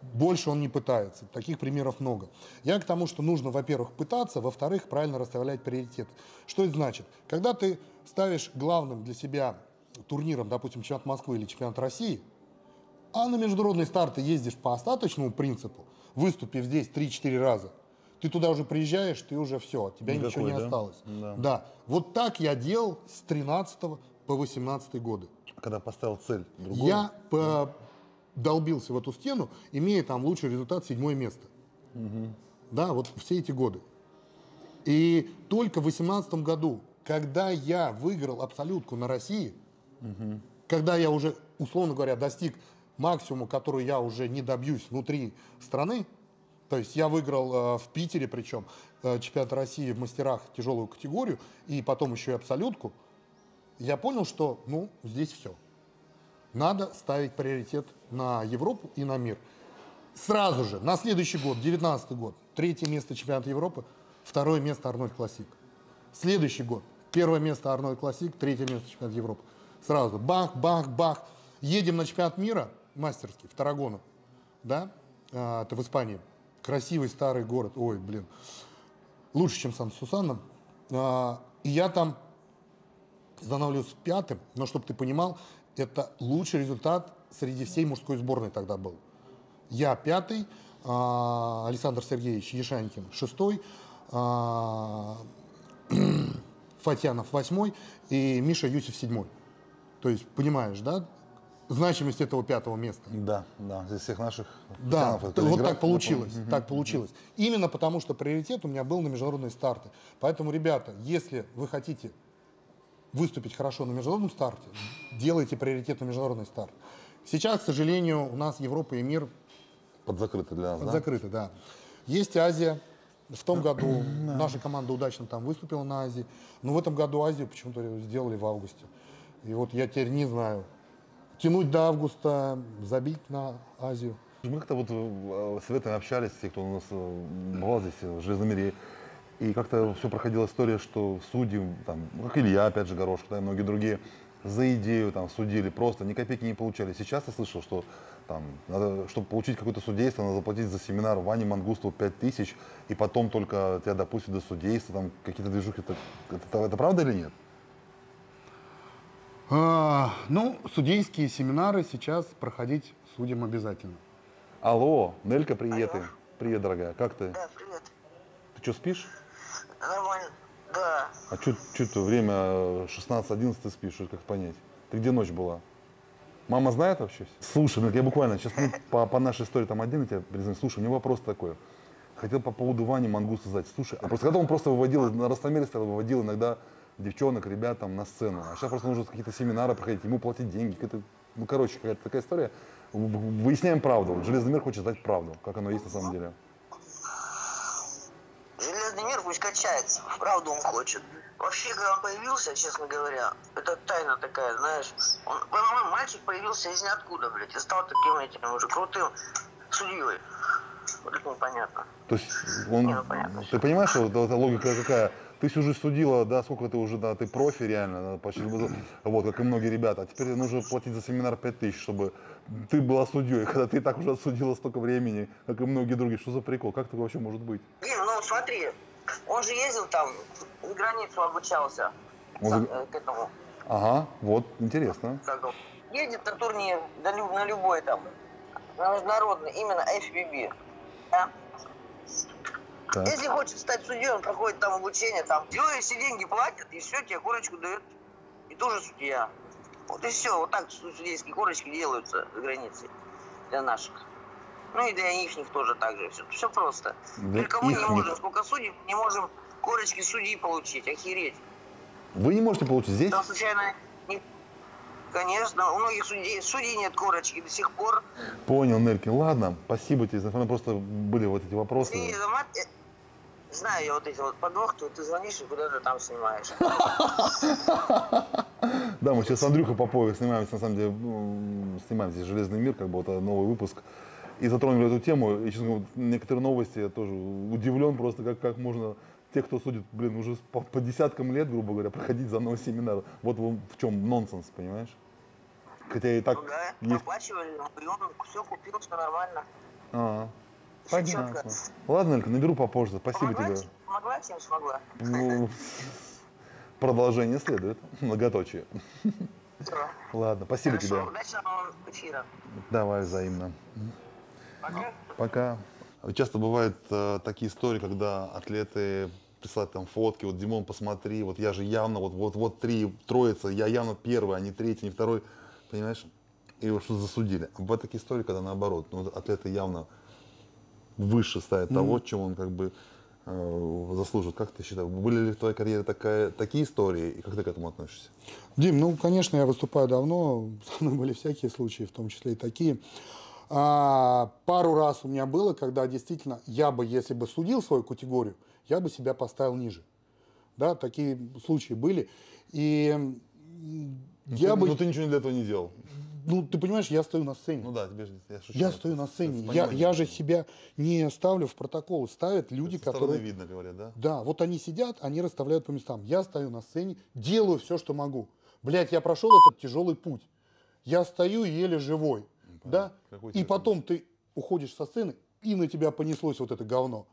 Больше он не пытается. Таких примеров много. Я к тому, что нужно, во-первых, пытаться, во-вторых, правильно расставлять приоритеты. Что это значит? Когда ты ставишь главным для себя турниром, допустим, чемпионат Москвы или чемпионат России, А на международные старты ездишь по остаточному принципу, выступив здесь 3-4 раза, ты туда уже приезжаешь, ты уже все, тебя Никакой, ничего не да? осталось. Да. Вот так я делал с 13 по 18 годы. Когда поставил цель другую. Я по- долбился в эту стену, имея там лучший результат седьмое место. Да, вот все эти годы. И только в 2018 году, когда я выиграл абсолютку на России, когда я уже, условно говоря, достиг максимума, который я уже не добьюсь внутри страны, то есть я выиграл э, в Питере, причем э, чемпионат России в мастерах тяжелую категорию, и потом еще и абсолютку, я понял, что, ну, здесь все. Надо ставить приоритет на Европу и на мир. Сразу же, на следующий год, 19 год, третье место чемпионата Европы, второе место Арнольд Классик. Следующий год, первое место Арнольд Классик, третье место чемпионата Европы. Сразу, бах, бах, бах. Едем на чемпионат мира, мастерский, в Таррагону, да, А, это в Испании. Красивый старый город, ой, блин, лучше, чем Сан-Сусанна. А, И я там становлюсь пятым, но чтобы ты понимал, это лучший результат среди всей мужской сборной тогда был. Я пятый, а, Александр Сергеевич Ешанькин шестой, а, Фатьянов восьмой и Миша Юсев седьмой. То есть, понимаешь, да, значимость этого пятого места. Да, да, здесь всех наших Да, вот так получилось, так получилось. Именно потому, что приоритет у меня был на международные старты. Поэтому, ребята, если вы хотите выступить хорошо на международном старте, делайте приоритет на международный старт. Сейчас, к сожалению, у нас Европа и мир Подзакрыто для нас, да? закрыты, да. Есть Азия. В том году наша команда удачно там выступила на Азии. Но в этом году Азию почему-то сделали в августе. И вот я теперь не знаю, тянуть до августа, забить на Азию. Мы как-то вот э, с Светой общались, те, кто у нас э, бывал здесь, э, в Железном мире, и как-то все проходила история, что судьи, там, как Илья, опять же, Горошко, да, и многие другие, за идею там судили, просто ни копейки не получали. Сейчас я слышал, что там, надо, чтобы получить какое-то судейство, надо заплатить за семинар Ване Мангусту 5 тысяч, и потом только тебя допустят до судейства, там какие-то движухи. Это, это, это правда или нет? А, ну, судейские семинары сейчас проходить судьям обязательно. Алло, Нелька, привет. Алло. Привет, дорогая, как ты? Да, привет. Ты что, спишь? Нормально. Да. А что ты время 16-11 ты спишь, что как понять? Ты где ночь была? Мама знает вообще? Слушай, ну я буквально сейчас ну, по, по нашей истории там отдельно тебя признаю. Слушай, у меня вопрос такой. Хотел по поводу Вани Мангуста задать. Слушай, а просто когда он просто выводил, на Ростомере стоял, выводил иногда девчонок, ребят там на сцену. А сейчас просто нужно какие-то семинары проходить, ему платить деньги. какая-то- ну, короче, какая-то такая история. Выясняем правду. Вот Железный мир хочет знать правду, как оно есть на самом деле. Железный мир пусть качается. Правду он хочет. Вообще, когда он появился, честно говоря, это тайна такая, знаешь. Он, по-моему, мальчик появился из ниоткуда, блядь, и стал таким этим уже крутым судьей. Вот это непонятно. То есть он, Не, ну, понятно. ты понимаешь, что вот эта логика какая? Ты всю жизнь судила, да, сколько ты уже, да, ты профи реально, почти, вот, как и многие ребята. А теперь нужно платить за семинар 5000, чтобы ты была судьей, когда ты и так уже отсудила столько времени, как и многие другие. Что за прикол? Как такое вообще может быть? Блин, ну смотри, он же ездил там, за границу обучался. Он э, к этому. Ага, вот, интересно. ездит на турнир, да, на любой там, на международный, именно FBB. да. Так. Если хочет стать судьей, он проходит там обучение, там, все, если деньги платят, и все, тебе корочку дают, и тоже судья. Вот и все, вот так су- судейские корочки делаются за границей для наших. Ну и для ихних тоже так же. Все, все просто. Для Только мы не можем, сколько судей, не можем корочки судьи получить, охереть. Вы не можете получить здесь? Там случайно не... Конечно, у многих судей, судей нет корочки до сих пор. Понял, Нелькин. Ладно, спасибо тебе за информацию. Просто были вот эти вопросы. Ты, Мат, э, знаю я вот эти вот подвохи, ты звонишь и куда-то там снимаешь. Да, мы сейчас с Андрюхой Поповой снимаемся, на самом деле, м, снимаем здесь «Железный мир», как бы это новый выпуск. И затронули эту тему. И, честно говоря, вот некоторые новости, я тоже удивлен просто, как, как можно те, кто судит, блин, уже по, по десяткам лет, грубо говоря, проходить за новый семинар. Вот в, в чем нонсенс, понимаешь? Хотя и так Ну да, есть... оплачивали, и он все купил, все нормально. А, Всё понятно. чётко. Ладно, Элька, наберу попозже. Спасибо Помогла, тебе. помогла, чем смогла. Ну, продолжение следует. Многоточие. Всё. Ладно, спасибо Хорошо, тебе. удачного эфира. Давай взаимно. Пока. Пока. Часто бывают э, такие истории, когда атлеты присылают там фотки, вот Димон, посмотри, вот я же явно, вот, вот, вот три, троица, я явно первый, а не третий, не второй, понимаешь? И вот что засудили. А бывают такие истории, когда наоборот, ну, атлеты явно выше ставят того, чем он как бы э, заслуживает. Как ты считаешь, были ли в твоей карьере такая, такие истории, и как ты к этому относишься? Дим, ну, конечно, я выступаю давно, со мной были всякие случаи, в том числе и такие. А, пару раз у меня было, когда действительно я бы, если бы судил свою категорию, я бы себя поставил ниже. Да, такие случаи были. И м, я ну, бы, ну, ты ничего для этого не делал. ну, ты понимаешь, я стою на сцене. Ну да, тебе же, я шучу. я стою на сцене. Я, я же себя не ставлю в протокол. Ставят люди, Со которые... видно, говорят, да? Да, вот они сидят, они расставляют по местам. Я стою на сцене, делаю все, что могу. Блять, я прошел этот тяжелый путь. Я стою еле живой. Да? Какой И потом ты уходишь со сцены, и на тебя понеслось вот это говно.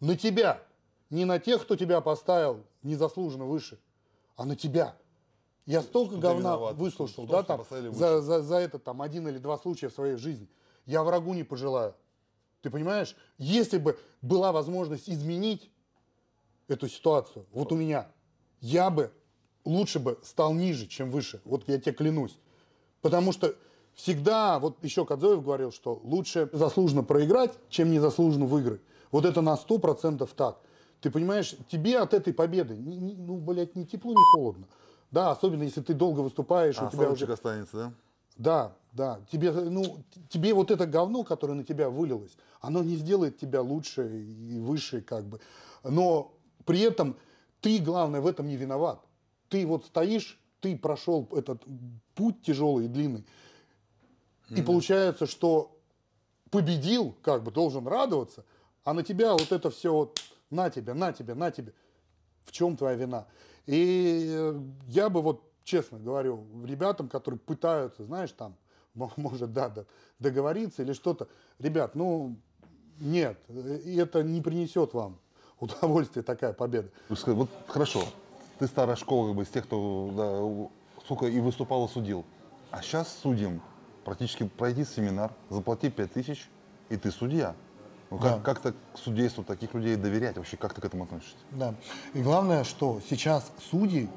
На тебя. Не на тех, кто тебя поставил незаслуженно выше, а на тебя. Я столько ты говна виноват, выслушал, в том, да, что там, за, за, за это там один или два случая в своей жизни. Я врагу не пожелаю. Ты понимаешь? Если бы была возможность изменить эту ситуацию, вот у меня, я бы лучше бы стал ниже, чем выше. Вот я тебе клянусь. Потому что всегда, вот еще Кадзоев говорил, что лучше заслуженно проиграть, чем незаслуженно выиграть. Вот это на сто процентов так. Ты понимаешь, тебе от этой победы, ни- ни- ну, блядь, ни тепло, ни холодно. Да, особенно если ты долго выступаешь, А, у тебя уже... останется, да? Да, да. Тебе, ну, тебе вот это говно, которое на тебя вылилось, оно не сделает тебя лучше и выше, как бы. Но при этом ты, главное, в этом не виноват. Ты вот стоишь, ты прошел этот путь тяжелый и длинный. И получается, что победил, как бы должен радоваться, а на тебя вот это все вот на тебе, на тебе, на тебе. В чем твоя вина? И э, я бы вот честно говорю ребятам, которые пытаются, знаешь, там, мо- может, да, да, договориться или что-то. Ребят, ну, нет, э, это не принесет вам удовольствия такая победа. Ну, Вот хорошо, ты старая школа, как бы, из тех, кто, да, сука, и выступал, и судил. А сейчас судим. Практически пройти семинар, заплати 5 тысяч, и ты судья. Ну, как, Да. как-то к судейству таких людей доверять вообще? Как ты к этому относишься? Да. И главное, что сейчас судей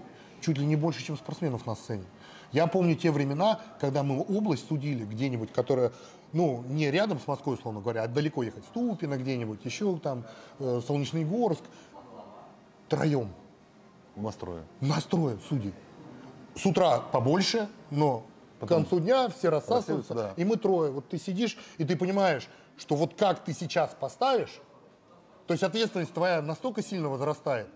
чуть ли не больше, чем спортсменов на сцене. Я помню те времена, когда мы область судили где-нибудь, которая, ну, не рядом с Москвой, условно говоря, а далеко ехать. Ступино где-нибудь, еще там, э, Солнечный Горск. Троем. Настроя. Настроен судей. С утра побольше, но к концу дня все рассасываются. Да. И мы трое. Вот ты сидишь, и ты понимаешь, что вот как ты сейчас поставишь, то есть ответственность твоя настолько сильно возрастает,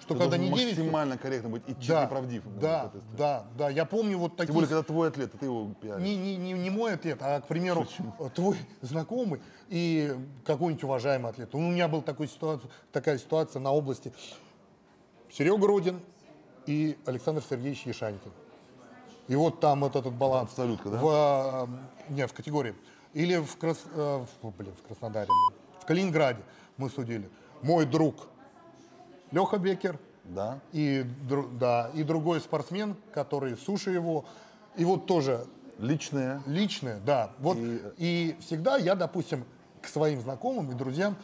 что Ты когда не 9 максимально корректно быть и честно да, правдив. Да, да, да. Я помню вот такие... Тем более, когда твой атлет, и ты его пиаришь. не, не, не, не мой атлет, а, к примеру, твой знакомый и какой-нибудь уважаемый атлет. У меня была такой ситуация, такая ситуация на области. Серега Родин и Александр Сергеевич Ешанькин. И вот там вот этот баланс. Абсолютка, да? В, э, не, в категории. Или в, Крас, э, в- блин, в Краснодаре. В Калининграде мы судили. Мой друг Леха Бекер, Да? и, да, и другой спортсмен, который суши его. И вот тоже Личное. личное, да. Вот, И- и, всегда я, допустим, к своим знакомым и друзьям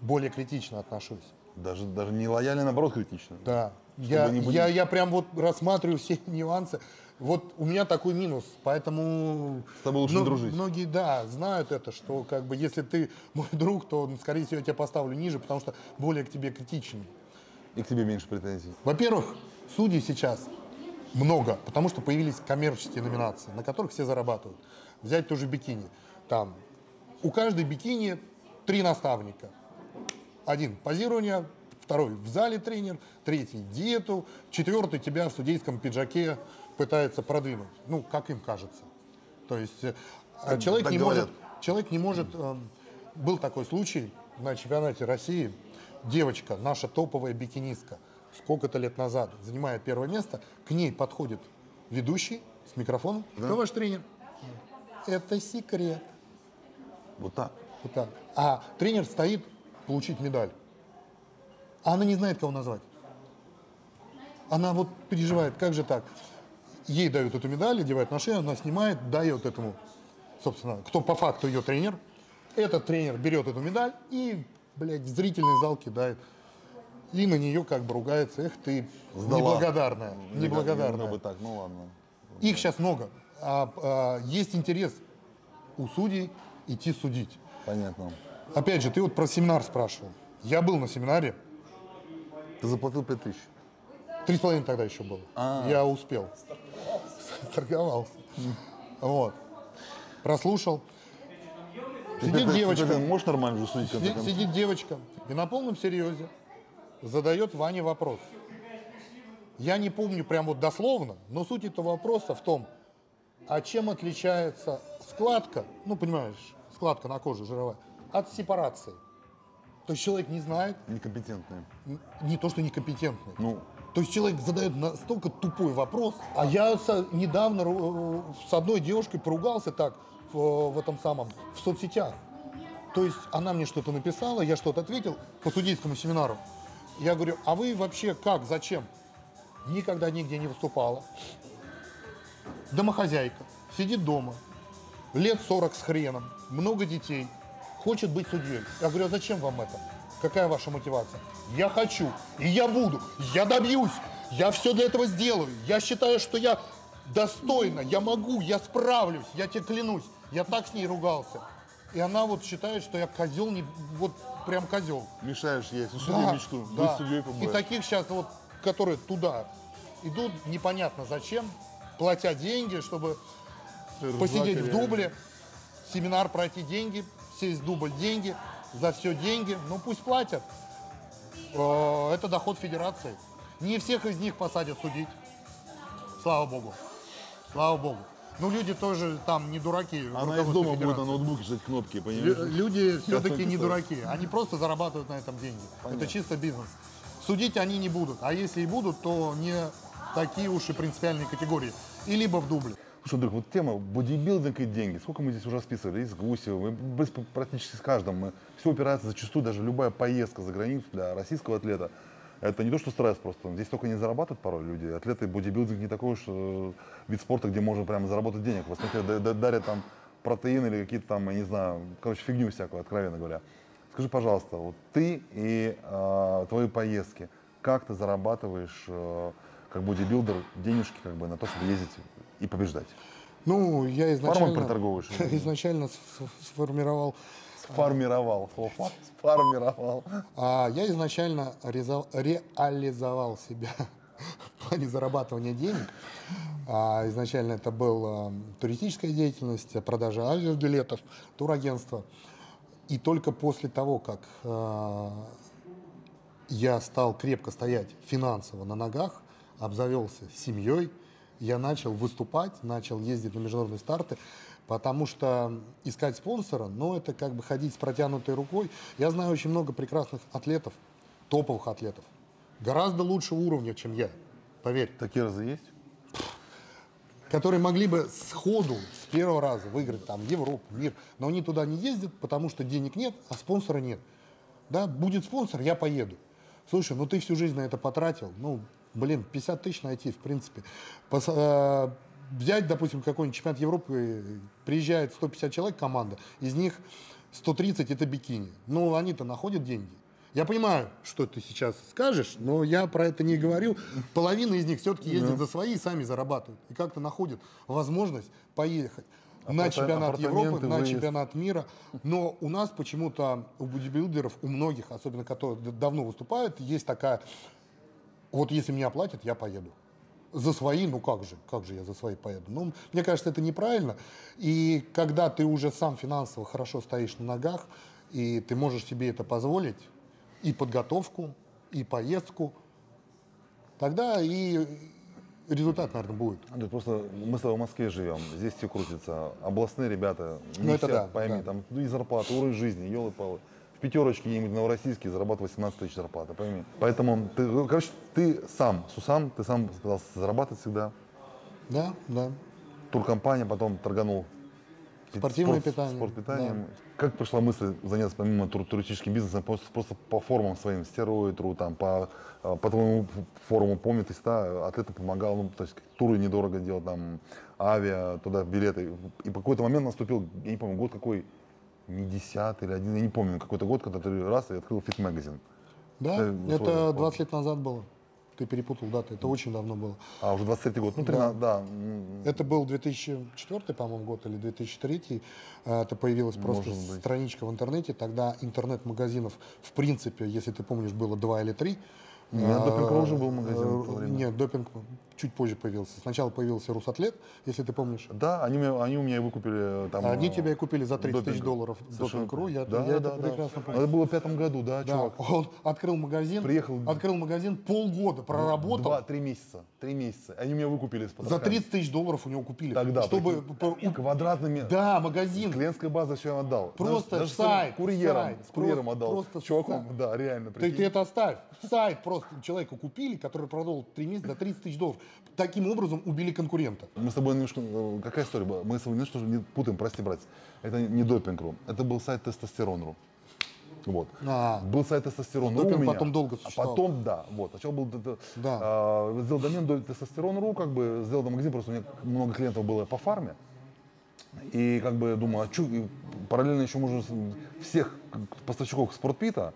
более критично отношусь. Даже, даже не лояльно, наоборот, критично. Да. Я, не быть- я, я прям вот рассматриваю все нюансы. Вот у меня такой минус, поэтому... С тобой лучше не дружить. Многие, да, знают это, что как бы если ты мой друг, то, скорее всего, я тебя поставлю ниже, потому что более к тебе критичен. И к тебе меньше претензий. Во-первых, судей сейчас много, потому что появились коммерческие номинации, на которых все зарабатывают. Взять тоже бикини. Там у каждой бикини три наставника. Один позирование, второй в зале тренер, третий диету, четвертый тебя в судейском пиджаке пытается продвинуть. Ну, как им кажется. То есть э, Так- человек так не говорят. может, человек не может. эм, был такой случай на чемпионате России. Девочка, наша топовая бикинистка, сколько-то лет назад занимает первое место, к ней подходит ведущий с микрофоном. Кто ваш тренер? Это секрет. Вот так. Вот так. А тренер стоит получить медаль. А она не знает, кого назвать. Она вот переживает, как же так. Ей дают эту медаль, одевают на шею, она снимает, дает этому, собственно, кто по факту ее тренер. Этот тренер берет эту медаль и, блядь, в зрительный зал кидает. И на нее как бы ругается, эх ты, Сдала. неблагодарная, Не неблагодарная. как бы так, ну ладно. Их сейчас много. А, а, есть интерес у судей идти судить. Понятно. Опять же, ты вот про семинар спрашивал. Я был на семинаре, Ты заплатил 5000. три с половиной тогда еще было. А. Я успел. Торговался. Вот. Прослушал. Сидит девочка. Можешь нормально же судить? Сидит, девочка и на полном серьезе задает Ване вопрос. Я не помню прям вот дословно, но суть этого вопроса в том, а чем отличается складка, ну понимаешь, складка на коже жировая, от сепарации. То есть человек не знает, Некомпетентные. н- не то что некомпетентный. Ну, То есть человек задает настолько тупой вопрос. А я со- недавно с одной девушкой поругался так в, в этом самом, в соцсетях. То есть она мне что-то написала, я что-то ответил по судейскому семинару. Я говорю, а вы вообще как, зачем? Никогда нигде не выступала. Домохозяйка, сидит дома, лет 40 с хреном, много детей, хочет быть судьей. Я говорю, а зачем вам это? Какая ваша мотивация? Я хочу, и я буду, я добьюсь, я все для этого сделаю. Я считаю, что я достойна, я могу, я справлюсь, я тебе клянусь. Я так с ней ругался. И она вот считает, что я козел, не, вот прям козел. мешаешь ей Да, мечту. да. И таких сейчас вот, которые туда идут, непонятно зачем, платя деньги, чтобы посидеть в дубле, семинар пройти деньги, сесть в дубль деньги, за все деньги, ну пусть платят. Э, Это доход федерации. Не всех из них посадят судить. Слава богу. Слава богу. Ну люди тоже там не дураки. Она из дома будет на ноутбуке жать кнопки, Лю- понимаешь? Люди все-таки не дураки. Они просто зарабатывают на этом деньги. Это чисто бизнес. Судить они не будут. А если и будут, то не такие уж и принципиальные категории. И либо в дубле. Слушай, друг, вот тема бодибилдинг и деньги. Сколько мы здесь уже расписывали? И с Гусевым, и без- практически с каждым. Мы, все упирается зачастую, даже любая поездка за границу для российского атлета. Это не то, что стресс просто. Здесь только не зарабатывают порой люди. Атлеты, бодибилдинг не такой уж э, вид спорта, где можно прямо заработать денег. Да- да- дарят там протеин или какие-то там, я не знаю, короче, фигню всякую, откровенно говоря. Скажи, пожалуйста, вот ты и э, твои поездки, как ты зарабатываешь э, как бодибилдер денежки как бы на то, чтобы ездить и побеждать? Ну, я изначально, приторговываешь? изначально с- с- сформировал, Сформировал. Слово Сформировал. а, я изначально резал- реализовал себя в плане зарабатывания денег. А, изначально это была туристическая деятельность, продажа авиабилетов, турагентство. И только после того, как а, я стал крепко стоять финансово на ногах, обзавелся семьей, я начал выступать, начал ездить на международные старты, потому что искать спонсора, ну, это как бы ходить с протянутой рукой. Я знаю очень много прекрасных атлетов, топовых атлетов, гораздо лучшего уровня, чем я, поверь, Такие разы есть? которые могли бы сходу, с первого раза выиграть там Европу, мир, но они туда не ездят, потому что денег нет, а спонсора нет. Да, будет спонсор, я поеду. Слушай, ну ты всю жизнь на это потратил, ну, блин, 50 тысяч найти, в принципе. Пос- э, взять, допустим, какой-нибудь чемпионат Европы, приезжает 150 человек команда, из них 130 это бикини. Ну, они-то находят деньги. Я понимаю, что ты сейчас скажешь, но я про это не говорю. Половина из них все-таки ездит за свои и сами зарабатывают. И как-то находят возможность поехать на Апарта- чемпионат Европы, на выезд. чемпионат мира. Но у нас почему-то, у бодибилдеров, у многих, особенно которые давно выступают, есть такая, вот если меня оплатят, я поеду. За свои, ну как же, как же я за свои поеду? Ну, мне кажется, это неправильно. И когда ты уже сам финансово хорошо стоишь на ногах, и ты можешь себе это позволить, и подготовку, и поездку, тогда и результат, наверное, будет. Андрей, просто мы с тобой в Москве живем, здесь все крутится. Областные ребята, Ну, это да, пойми, да. там ну, и зарплата, уровень жизни, елы палы В пятерочке где-нибудь в Новороссийске зарабатывать 18 тысяч зарплата, пойми. Поэтому, ты, ну, короче, ты сам, Сусам, ты сам пытался зарабатывать всегда. Да, да. Туркомпания, потом торганул Спортивное спорт- питание, Спортпитанием. Как пришла мысль заняться помимо тур- туристическим бизнесом, просто, просто по формам своим, стероидру, там, по, э, по твоему форуму, помните, да, атлету помогал, ну, то есть туры недорого делать, там, авиа, туда билеты. И по какой-то момент наступил, я не помню, год какой, не десятый или один, я не помню, какой-то год, когда ты раз и открыл Fit Magazine. Да, Э, это условия, 20 лет назад было. Ты перепутал даты, это очень давно было. А, уже 23 год, ну, 13, да. м, Это был 2004, по-моему, год или 2003. Э, Это появилась просто Может страничка в интернете. Тогда интернет-магазинов, в принципе, если ты помнишь, было два или три. У меня Э, Допинг.ру уже был магазин. Нет, допинг чуть позже появился. Сначала появился Русатлет, если ты помнишь. Да, они, они у меня и выкупили там. Они э, тебя и купили за 30 тысяч допинг. долларов. Допинг.ру, я, да, я да, это да, да. прекрасно помню. Это было в пятом году, да, Да, чувак. он открыл магазин, Приехал- открыл магазин, полгода проработал. Два-три месяца. Три месяца. Они меня выкупили За ткани. 30 тысяч долларов у него купили. Тогда. чтобы прикинь, у- Квадратными. Да, магазин. Клиентская база все отдал. Просто Даже сайт, Курьером. сайт, с курьером просто- отдал. просто с чуваком, сайт. да, реально. Ты, прикинь. ты это оставь. Сайт просто человека купили, который продал три месяца за 30 тысяч долларов. Таким образом убили конкурента. Мы с тобой немножко... э, Какая история была? Мы с тобой немножко не путаем, прости, братец. Это не допинг.ру. Это был сайт тестостерон.ру. Вот. А. Был сайт тестостерон.ру у меня. потом долго А существовал. потом, да. Вот. Сначала был... Да. а, сделал домен до тестостерон.ру, как бы сделал там магазин, просто у меня много клиентов было по фарме. И как бы думаю, а чё, параллельно еще можно всех поставщиков спортпита,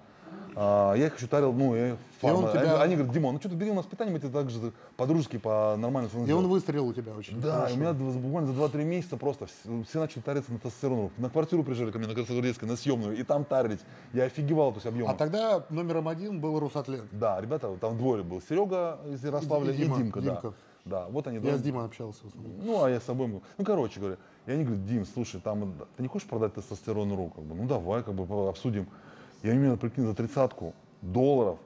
а, я их еще тарил, ну, и фарма. он тебя- Они, они говорят, Димон, ну что ты бери у нас питание, мы тебе так же по-дружески, по нормальному И он выстрелил у тебя очень да, хорошо. и у меня буквально за 2-3 месяца просто все, все начали тариться на тестостерон. На квартиру приезжали ко мне на Красногвардейской, на съемную, и там тарились. Я офигевал, то есть объем. А тогда номером один был Русатлет. Да, ребята, там двое был. Серега из Ярославля И- и, и Дима, Димка, да. Димка. Да, вот они. Я два- с Димой общался. в основном. Ну, а я с обоим. Ну, короче говоря. И они говорят, Дим, слушай, там, ты не хочешь продать тестостерон.ру? Как бы, ну, давай, как бы, обсудим. И они меня, прикинь, за тридцатку долларов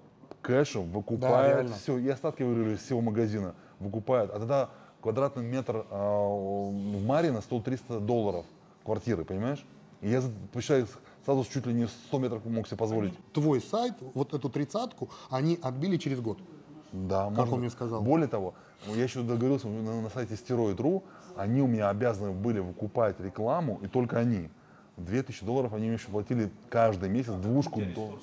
кэшем выкупают реально. все, и остатки вырыли из всего магазина, выкупают. А тогда квадратный метр а, в Марино стоил 300 долларов квартиры, понимаешь? И я, посчитай, сразу чуть ли не 100 метров мог себе позволить. Твой сайт, вот эту тридцатку, они отбили через год. Да, Как можно. он мне сказал. Более того, я еще договорился на, на сайте стероид.ру, они у меня обязаны были выкупать рекламу, и только они. 2000 долларов они мне еще платили каждый месяц, двушку. до-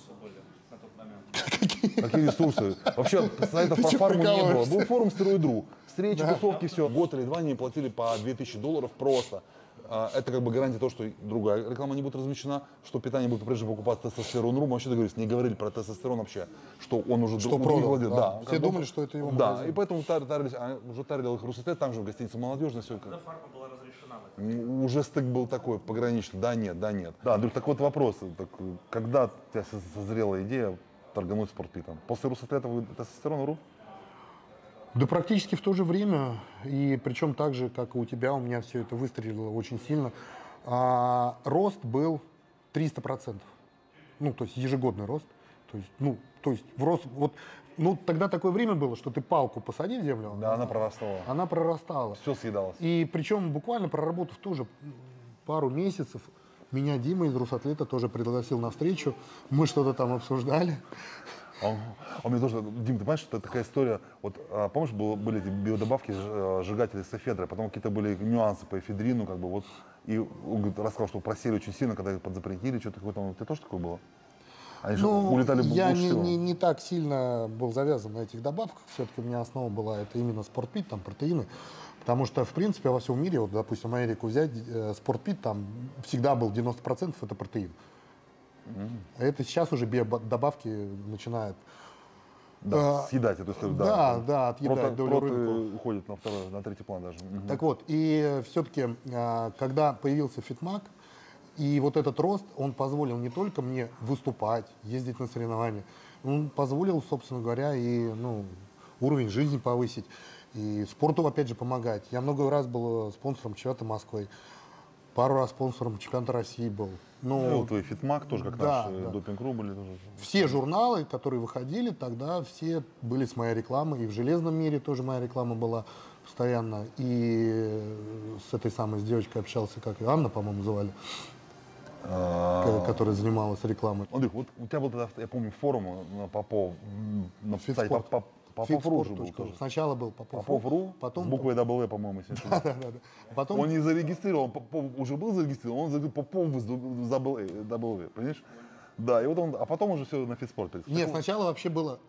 Какие ресурсы? Вообще сайтов по фарму не было. Был форум стероид.ру. Встречи, тусовки, все. Год или два они платили по 2000 долларов просто. А, Это как бы гарантия того, что другая реклама не будет размещена, что питание будет по-прежнему покупать тестостерон.ру. Мы вообще договорились, не говорили про тестостерон вообще, что он уже Что друг- продал, да. Да, Все как бы- думали, что это его Да, магазин. и поэтому тар- тарились, а уже тарил их Русатет, там же в гостинице молодежная, все. фарма была разрешена. Уже стык был такой пограничный, да, нет, да, нет. Да, Андрюх, так вот вопрос, так, когда у тебя со- созрела идея торгануть спортпитом? После Русатлета вы тестостерон.ру? Да практически в то же время, и причем так же, как и у тебя, у меня все это выстрелило очень сильно. А, рост был 300%. Ну, то есть ежегодный рост. То есть, ну, то есть в рост, вот, ну, тогда такое время было, что ты палку посади в землю, Да, она прорастала. она прорастала. Все съедалось. И причем буквально проработав тоже пару месяцев, меня Дима из Русатлета тоже пригласил на встречу. Мы что-то там обсуждали. А Он, а у меня тоже, Дим, ты понимаешь, что это такая история, вот а, помнишь, было, были эти биодобавки, э, сжигатели с эфедрой, потом какие-то были нюансы по эфедрину, как бы вот, и он говорит, рассказал, что просели очень сильно, когда их подзапретили, что-то какое-то, у тебя тоже такое было? Они же Ну, улетали я не, всего. не, не так сильно был завязан на этих добавках. Все-таки у меня основа была это именно спортпит, там протеины. Потому что, в принципе, во всем мире, вот, допустим, Америку взять, э, спортпит, там всегда был 90% это протеин. А это сейчас уже биодобавки начинают. Да, А, съедать, то есть, да, да, отъедать проты, долю проты рынка. уходят на второй, на третий план даже. Так вот, и все-таки, когда появился Фитмак, и вот этот рост, он позволил не только мне выступать, ездить на соревнования, он позволил, собственно говоря, и ну, уровень жизни повысить, и спорту, опять же, помогать. Я много раз был спонсором чемпионата Москвы, пару раз спонсором чемпионата России был. Ну, Ну, твой фитмак тоже, как да, наши да. допинг.ру были тоже. все журналы, которые выходили, тогда все были с моей рекламой. И в «Железном мире» тоже моя реклама была постоянно. И э, с этой самой с девочкой общался, как ее, Анна, по-моему, звали, которая занималась рекламой. Андрюх, вот у тебя был тогда, я помню, форум на Попов, на сайте Поп- Попов.ру же был тоже. Сначала был Попов. Попов.ру потом с буквой W, по-моему, если. Да, да, да. Потом Он не зарегистрирован, Попов уже был зарегистрирован, он зарегистрирован Попов с W, W, понимаешь? Да, и вот он, а потом уже все на фитспорт перешел. Нет, сначала вообще было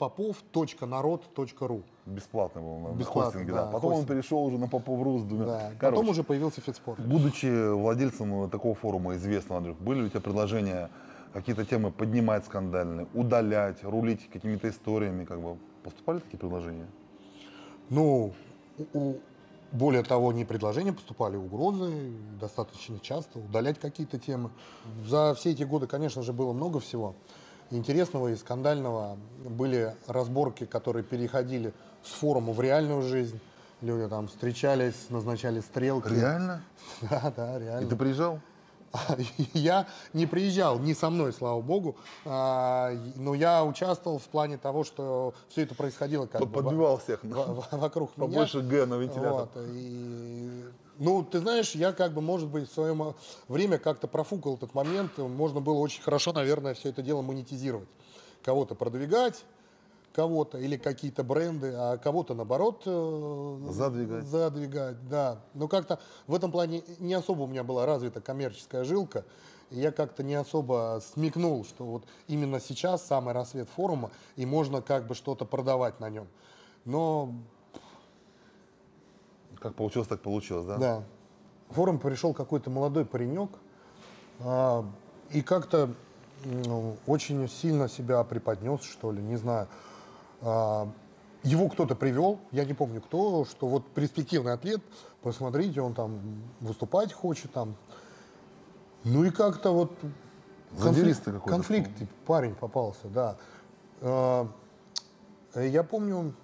попов.народ.ру. Бесплатный был на Бесплатный, хостинге, да. да, Потом он хостинг. перешел уже на Попов.ру с двумя. Да. Короче, Потом уже появился Фитспорт. будучи владельцем такого форума известного, Андрюх, были ли у тебя предложения какие-то темы поднимать скандальные, удалять, рулить какими-то историями, как бы поступали такие предложения? Ну, у- более того, не предложения поступали, угрозы достаточно часто, удалять какие-то темы. За все эти годы, конечно же, было много всего интересного и скандального. Были разборки, которые переходили с форума в реальную жизнь. Люди там встречались, назначали стрелки. Реально? Да, да, И реально. ты приезжал? Я не приезжал, не со мной, слава богу, а, но я участвовал в плане того, что все это происходило как бы Подбивал всех. во- во- вокруг меня. Побольше Г на вентилятор. Вот, и, ну, ты знаешь, я как бы, может быть, в свое время как-то профукал этот момент. Можно было очень хорошо, наверное, все это дело монетизировать. Кого-то продвигать, кого-то или какие-то бренды, а кого-то наоборот э, Задвигать. задвигать, да. Но как-то в этом плане не особо у меня была развита коммерческая жилка. Я как-то не особо смекнул, что вот именно сейчас самый рассвет форума, и можно как бы что-то продавать на нем. Но Как получилось, так получилось, да? да. Форум пришел какой-то молодой паренек а, и как-то ну, очень сильно себя преподнес, что ли, не знаю. А, его кто-то привел, я не помню кто, что вот перспективный атлет, посмотрите, он там выступать хочет там. Ну и как-то вот какой-то. конфликт парень попался, да. А, я помню,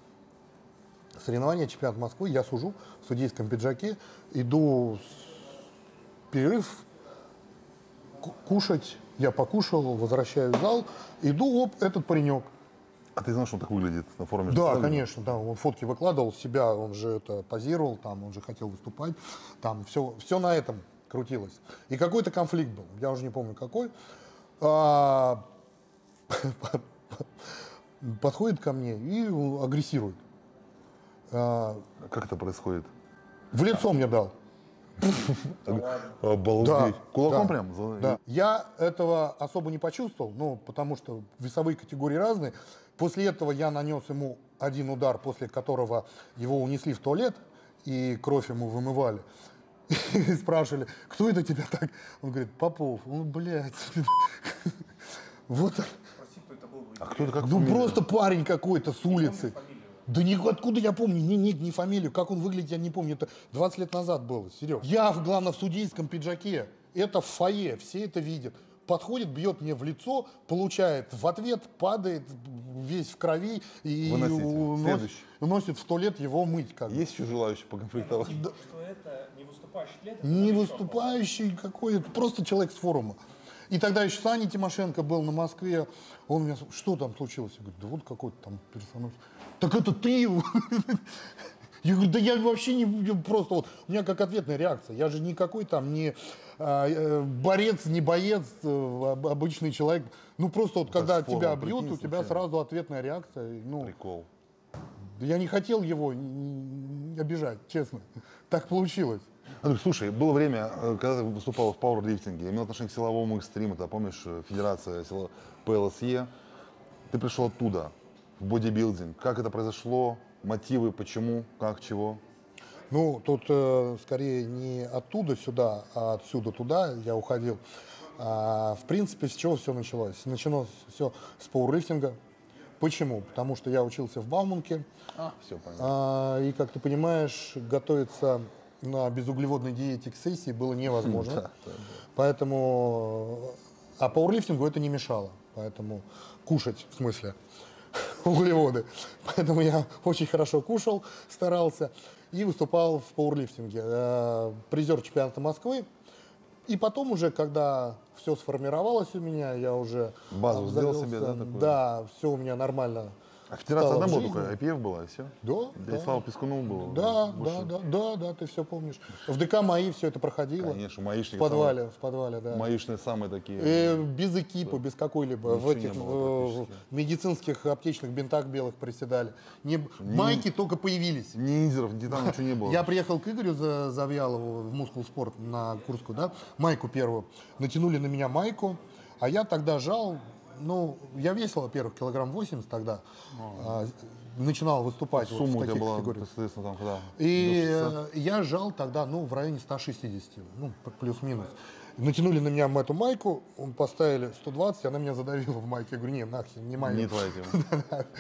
соревнования чемпионат Москвы, я сужу в судейском пиджаке, иду с- перерыв ку- кушать, я покушал, возвращаюсь в зал, иду, оп, этот паренек. А ты знаешь, что он так выглядит на форуме? Да, писали? конечно, да, он фотки выкладывал себя, он же это позировал, там, он же хотел выступать, там все, все на этом крутилось. И какой-то конфликт был, я уже не помню какой. А, подходит ко мне и агрессирует. А, Как это происходит? в лицо мне дал. Обалдеть. Да, Кулаком да, прям? Да. Я этого особо не почувствовал, ну, потому что весовые категории разные. После этого я нанес ему один удар, после которого его унесли в туалет, и кровь ему вымывали. И спрашивали, кто это тебя так? Он говорит, Попов. Он, блядь. Вот. А кто это как Ну, просто парень какой-то с улицы. Да ни, откуда я помню, ни ник, ни фамилию, как он выглядит, я не помню. Это 20 лет назад было, Серег. Я, в, главное, в судейском пиджаке. Это в фойе, все это видят. Подходит, бьет мне в лицо, получает в ответ, падает весь в крови и уносит, уносит в туалет его мыть. Как. Есть еще желающие поконфликтовать? Что это не выступающий атлет? это Не выступающий какой-то, просто человек с форума. И тогда еще Саня Тимошенко был на Москве. Он меня спрашивает, что там случилось? Я говорю, да вот какой-то там персонаж. Так это ты его? Я говорю, да я вообще не просто вот у меня как ответная реакция. Я же никакой там не а, э, борец, не боец, э, об- обычный человек. Ну просто вот когда с форума, тебя бьют, у тебя случайно. сразу ответная реакция. Ну, Прикол. я не хотел его обижать, честно. Так получилось. Андрюх, слушай, было время, э, когда ты выступал в пауэрлифтинге, имел отношение к силовому экстриму, ты помнишь, Федерация ПЛСЕ, ты пришел оттуда, в бодибилдинг. Как это произошло? Мотивы, почему, как, чего? Ну, тут э, скорее не оттуда сюда, а отсюда туда я уходил. А, в принципе, с чего все началось? Началось все с пауэрлифтинга. Почему? Потому что я учился в Бауманке, А, все понятно. а, и, как ты понимаешь, готовиться на безуглеводной диете к сессии было невозможно. Поэтому, а пауэрлифтингу это не мешало. Поэтому кушать, в смысле, углеводы. Поэтому я очень хорошо кушал, старался и выступал в пауэрлифтинге. Э, Призер чемпионата Москвы. И потом уже, когда все сформировалось у меня, я уже Базу сделал себе, да, такую? Да, все у меня нормально А федерация в была только, IPF была, и все? Да, да. И Слава Пескунов был. Да, да, да, да, да, ты все помнишь. В ДК МАИ все это проходило. Конечно, маишники В подвале, в подвале, да. Самые, маишные самые такие. Э, без экипа, без какой-либо. В не этих в- медицинских аптечных бинтах белых приседали. Не, майки только появились. Ни ниндзеров, ни там ничего не было. Я приехал к Игорю За- Завьялову в Мускул Спорт на Курскую, да, майку первую. Натянули на меня майку, а я тогда жал, ну, я весил, во-первых, килограмм 80 тогда. А, начинал выступать вот Сумма у тебя была, соответственно, там когда? И до 60? я жал тогда, ну, в районе 160, ну, плюс-минус. Натянули на меня эту майку, поставили 120, она меня задавила в майке. Я говорю, не, нахрен, не моя. Не твоя тема.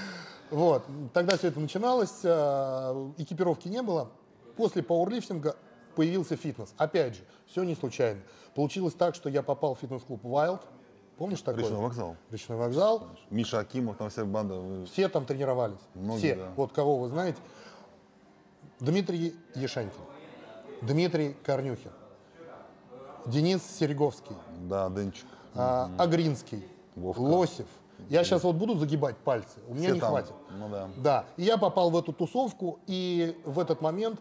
Вот, тогда все это начиналось, э, экипировки не было. После пауэрлифтинга появился фитнес. Опять же, все не случайно. Получилось так, что я попал в фитнес-клуб Wild. Помнишь такой? Речной вокзал. Речной вокзал. Миша Акимов, там вся банда. Все там тренировались. Многие, все. да. Вот кого вы знаете. Дмитрий Ешанькин, Дмитрий Корнюхин, Денис Сереговский, Да, Денчик. а, Агринский, Вовка. Лосев. Я сейчас вот буду загибать пальцы, у меня Все не там. хватит. Ну да. Да, и я попал в эту тусовку, и в этот момент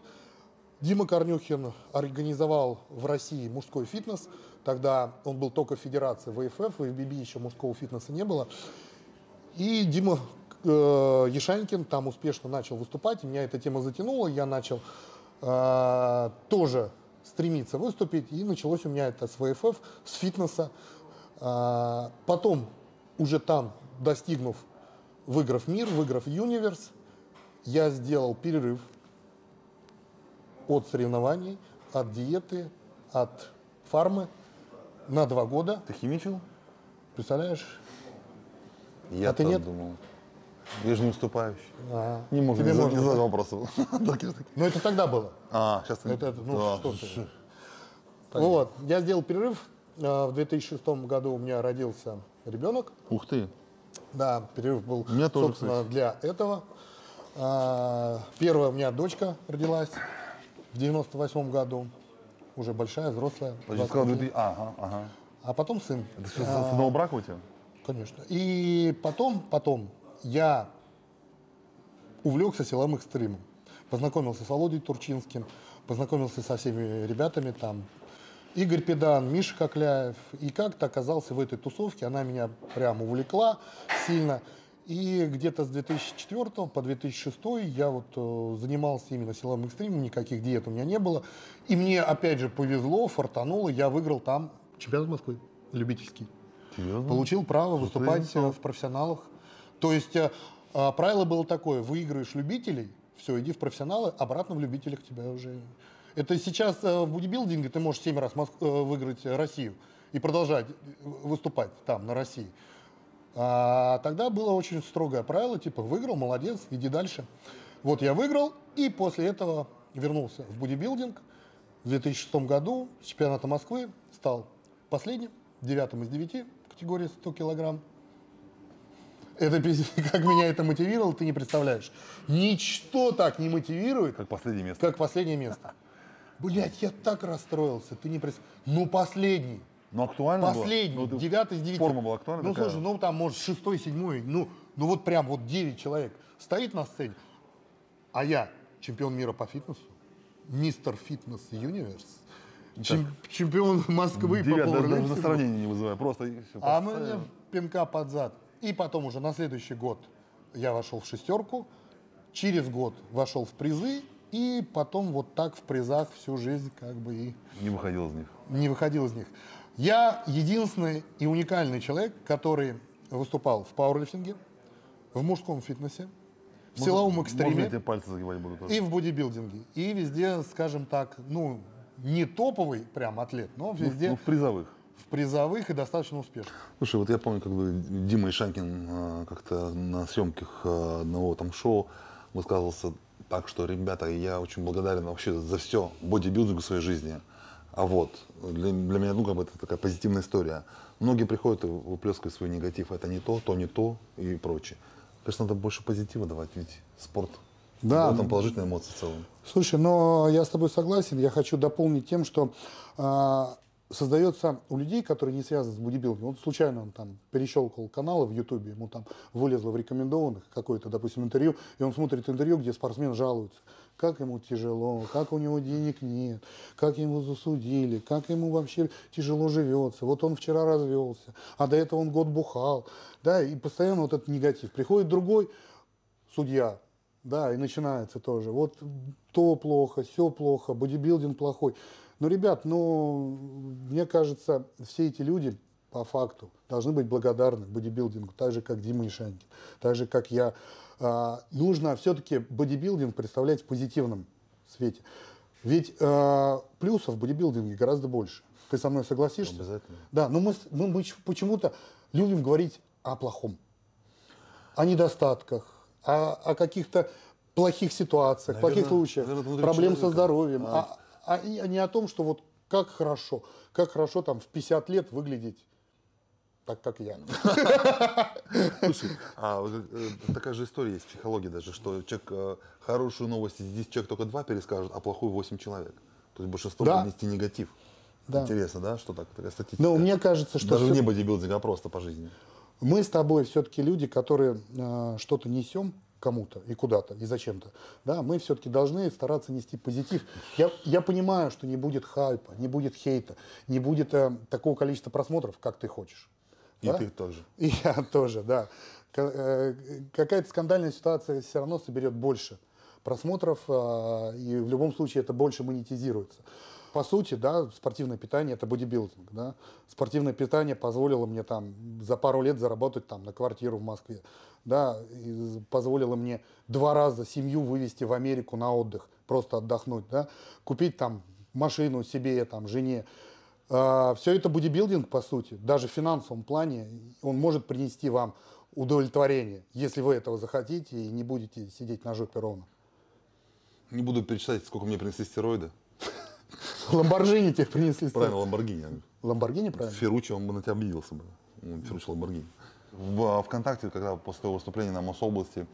Дима Корнюхин организовал в России мужской фитнес. Тогда он был только в федерации ВФФ, в ФББ еще мужского фитнеса не было. И Дима э, Ешанькин там успешно начал выступать, и меня эта тема затянула, я начал э, тоже стремиться выступить, и началось у меня это с ВФФ, с фитнеса. А, потом, уже там, достигнув, выиграв мир, выиграв юниверс, я сделал перерыв от соревнований, от диеты, от фармы на два года. Ты химичил? Представляешь? Я А ты нет? думал. Я же не уступающий. А, Не можно, тебе не, можно, не задать да? вопросов. Но это тогда было. А, сейчас ты... Это, ну, Да, что ты. Вот, я сделал перерыв. А, В 2006 году у меня родился ребенок. Ух ты. Да, перерыв был, У меня тоже, собственно, для этого. А, Первая у меня дочка родилась в 98 году. Уже большая, взрослая. Подожди, 20 сказал, лет. 2000 Ага, ага. А потом сын. Это что, с одного брака у тебя? Конечно. И потом, потом я увлекся силовым экстримом. Познакомился с Володей Турчинским, познакомился со всеми ребятами там. Игорь Педан, Миша Кокляев. И как-то оказался в этой тусовке. Она меня прям увлекла сильно. И где-то с 2004 по 2006 я вот э, занимался именно силовым экстримом, никаких диет у меня не было. И мне опять же повезло, фартануло, я выиграл там чемпионат Москвы любительский. Серьезно? Получил право выступать э, в профессионалах. То есть э, а, правило было такое, выигрываешь любителей, все, иди в профессионалы, обратно в любителях тебя уже... Это сейчас в бодибилдинге ты можешь 7 раз выиграть Россию и продолжать выступать там, на России. А тогда было очень строгое правило, типа выиграл, молодец, иди дальше. Вот я выиграл и после этого вернулся в бодибилдинг. В 2006 году с чемпионата Москвы стал последним, девятым из девяти в категории 100 килограмм. Это как меня это мотивировало, ты не представляешь. Ничто так не мотивирует, Как последнее место. как последнее место. Блять, я так расстроился, ты не представляешь. Ну, последний. Ну, актуально было? Последний, Ну, ты- девятый из девяти. Форма была актуальна Ну, такая? слушай, ну там, может, шестой, седьмой, ну, ну вот прям вот девять человек стоит на сцене, а я чемпион мира по фитнесу, мистер фитнес юниверс, чем- чемпион Москвы по Девять, даже, даже пауэрлифтингу. настроения не вызывая. Просто А мне пинка под зад. И потом уже на следующий год я вошел в шестерку, через год вошел в призы, и потом вот так в призах всю жизнь как бы и Не выходил из них. не выходил из них. Я единственный и уникальный человек, который выступал в пауэрлифтинге, в мужском фитнесе, в силовом Можно экстриме пальцы загибать буду тоже? и в бодибилдинге. И везде, скажем так, ну, не топовый прям атлет, но Ну, везде ну, в призовых. в призовых и достаточно успешно. Слушай, вот я помню, как бы Дима Ишанкин э, как-то на съемках э, одного там шоу высказывался так, что, ребята, я очень благодарен вообще за все бодибилдингу в своей жизни. А вот, для, для меня, ну, как бы это такая позитивная история. Многие приходят и выплескивают свой негатив. Это не то, то не то и прочее. Конечно, надо больше позитива давать, ведь спорт. Да. В этом положительные эмоции в целом. Слушай, но я с тобой согласен. Я хочу дополнить тем, что а, создается у людей, которые не связаны с бодибилдингом. Вот случайно он там перещелкал каналы в Ютубе, ему там вылезло в рекомендованных какое-то, допустим, интервью, и он смотрит интервью, где спортсмен жалуется, как ему тяжело, как у него денег нет, как ему засудили, как ему вообще тяжело живется. Вот он вчера развелся, а до этого он год бухал. Да, и постоянно вот этот негатив. Приходит другой судья, да, и начинается тоже. Вот то плохо, все плохо, бодибилдинг плохой. Но, ребят, ну, мне кажется, все эти люди по факту должны быть благодарны бодибилдингу, так же, как Дима Ишанькин, так же, как я. А, нужно все-таки бодибилдинг представлять в позитивном свете. Ведь а, плюсов в бодибилдинге гораздо больше. Ты со мной согласишься? Обязательно. Да, но мы, с- мы поч- почему-то любим говорить о плохом, о недостатках, о, о каких-то плохих ситуациях, Наверное, плохих случаях, наверное, проблем со человека. здоровьем, А. а, не о том, что вот как хорошо, как хорошо там в 50 лет выглядеть так, как я. Слушай, а э, такая же история есть в психологии даже, что человек э, хорошую новость 10 человек только два перескажет, а плохую 8 человек. То есть большинство Да. будет нести негатив. Да. Интересно, да, что так, такая статистика. Но мне кажется, что Даже всё- не бодибилдинг, а просто по жизни. мы с тобой все-таки люди, которые э, что-то несем кому-то и куда-то и зачем-то. Да, мы все-таки должны стараться нести позитив. Я, я понимаю, что не будет хайпа, не будет хейта, не будет э, такого количества просмотров, как ты хочешь. И Да? ты тоже. И я тоже, да. Э, Какая-то скандальная ситуация все равно соберет больше просмотров, а, и в любом случае это больше монетизируется. По сути, да, спортивное питание это бодибилдинг, да. Спортивное питание позволило мне там за пару лет заработать там на квартиру в Москве, да, и позволило мне два раза семью вывести в Америку на отдых, просто отдохнуть, да, купить там машину себе, там, жене. все это бодибилдинг, по сути, даже в финансовом плане, он может принести вам удовлетворение, если вы этого захотите и не будете сидеть на жопе ровно. Не буду перечислять, сколько мне принесли стероиды. Ламборджини тебе принесли. Правильно, Ламборгини. Ламборгини, правильно? Ферручи, он бы на тебя обиделся бы. Ферручи Ламборгини. В а, ВКонтакте, когда после того выступления на Мособласти,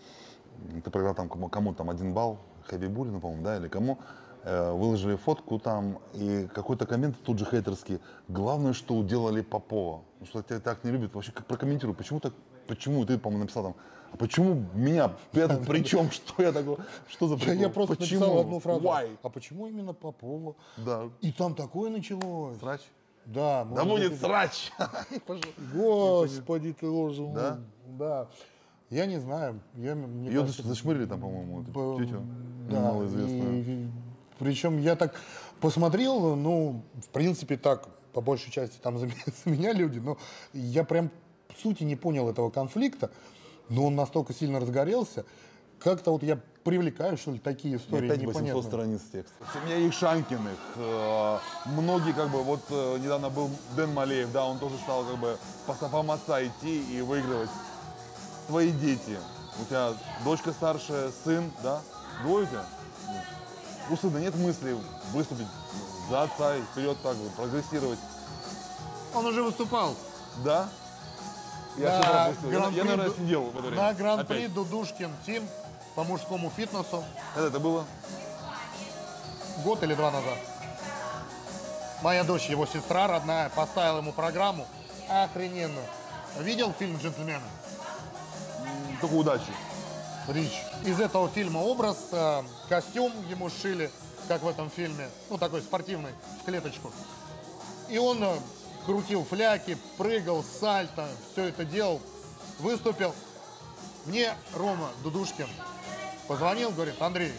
ты проиграл там кому- кому-то там один балл, Хабибулину, по-моему, да, или кому, э, выложили фотку там, и какой-то коммент тут же хейтерский. Главное, что уделали Попова. Ну, что тебя так не любят. Вообще, как прокомментируй, почему так, почему ты, по-моему, написал там, а почему меня, это при чем, что я такой, что за прикол? я просто почему? написал одну фразу. Why? А почему именно Попова? Да, И там такое началось. срач. Да, Да будет срач. Господи ты ложь. Да? Да. Я не знаю. Я, мне Ее кажется, зашмырили там, по-моему, Б- тетю Да, малоизвестную. и- причем я так посмотрел, ну, в принципе, так, по большей части, там за, меня- за меня люди, но я прям сути не понял этого конфликта, но он настолько сильно разгорелся, как-то вот я привлекаю, что ли, такие истории Опять 800 непонятные. страниц текста. Семья Ишанкиных. э, Многие, как бы, вот э, недавно был Дэн Малеев, да, он тоже стал, как бы, по стопам отца идти и выигрывать. Твои дети. У тебя дочка старшая, сын, да? Двое у тебя? У сына нет мысли выступить за отца и вперед так, вот, прогрессировать. Он уже выступал. Да? Я На все пропустил. Я, Гран-при я, наверное, Ду- сидел в это время. На гран-при Опять. Дудушкин Тим по мужскому фитнесу Это, это было? год или два назад. Моя дочь, его сестра родная, поставила ему программу охрененную. Видел фильм «Джентльмены»? м, Только удачи. Рич. Из этого фильма образ, э, костюм ему сшили, как в этом фильме, ну такой спортивный, в клеточку. И он э, крутил фляки, прыгал, сальто, все это делал, выступил. Мне Рома Дудушкин позвонил, говорит, Андрей,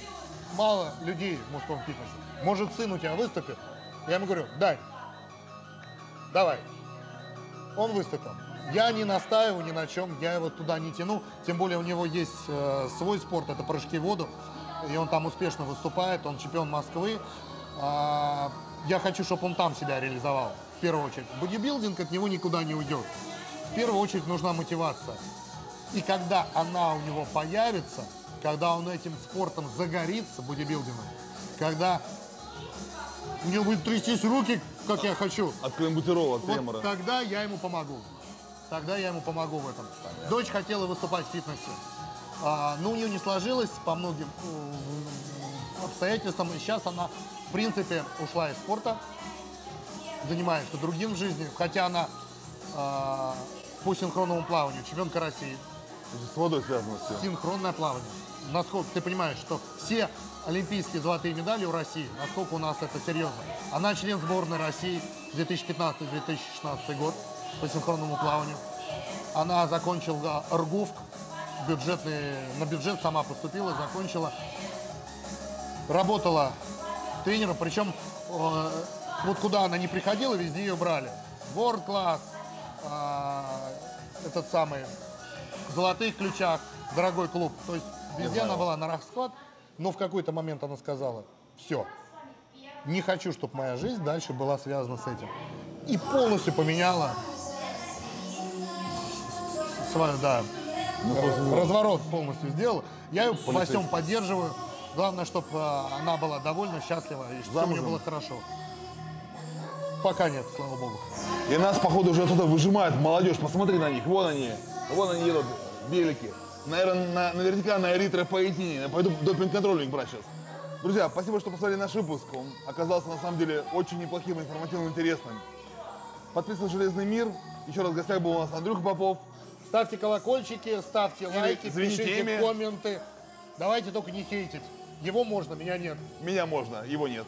мало людей в мужском фитнесе, может сын у тебя выступит? Я ему говорю, дай, давай. Он выступил. Я не настаиваю ни на чем, я его туда не тяну. Тем более у него есть э, свой спорт, это прыжки в воду. И он там успешно выступает, он чемпион Москвы. А, я хочу, чтобы он там себя реализовал, первую очередь. Бодибилдинг от него никуда не уйдет. В первую очередь нужна мотивация. И когда она у него появится, когда он этим спортом загорится, бодибилдингом, когда у него будут трястись руки, как я хочу, От клембутерола, от вот тремора. тогда я ему помогу. Тогда я ему помогу в этом. Дочь хотела выступать в фитнесе. А, но у нее не сложилось по многим м, обстоятельствам. И сейчас она, в принципе, ушла из спорта. Занимается другим в жизни, хотя она а, по синхронному плаванию чемпионка России. С водой связано все. Синхронное плавание. Насколько ты понимаешь, что все олимпийские золотые медали у России, насколько у нас это серьезно. Она член сборной России 2015-2016 год по синхронному плаванию. Она закончила РГУФ, бюджетный, на бюджет сама поступила, закончила. Работала тренером, причем э, вот куда она не приходила, везде ее брали. World Class, а, этот самый, в золотых ключах, дорогой клуб. То есть везде она была на расклад, но в какой-то момент она сказала, все, не хочу, чтобы моя жизнь дальше была связана с этим. И полностью поменяла свою, да, разворот полностью сделала. Я ее во всем поддерживаю. Главное, чтобы она была довольна, счастлива и чтобы у нее было хорошо. Пока нет, слава богу. И нас, походу, уже оттуда выжимает молодежь. Посмотри на них. Вон они. Вон они едут, белики. Наверное, на- наверняка на эритропоэтине. Пойду допинг-контрольник брать сейчас. Друзья, спасибо, что посмотрели наш выпуск. Он оказался, на самом деле, очень неплохим, информативным, интересным. Подписывайтесь на «Железный мир». Еще раз в гостях был у нас Андрюха Попов. Ставьте колокольчики, ставьте лайки, звоните пишите ими. комменты. Давайте только не хейтить. Его можно, меня нет. Меня можно, его нет.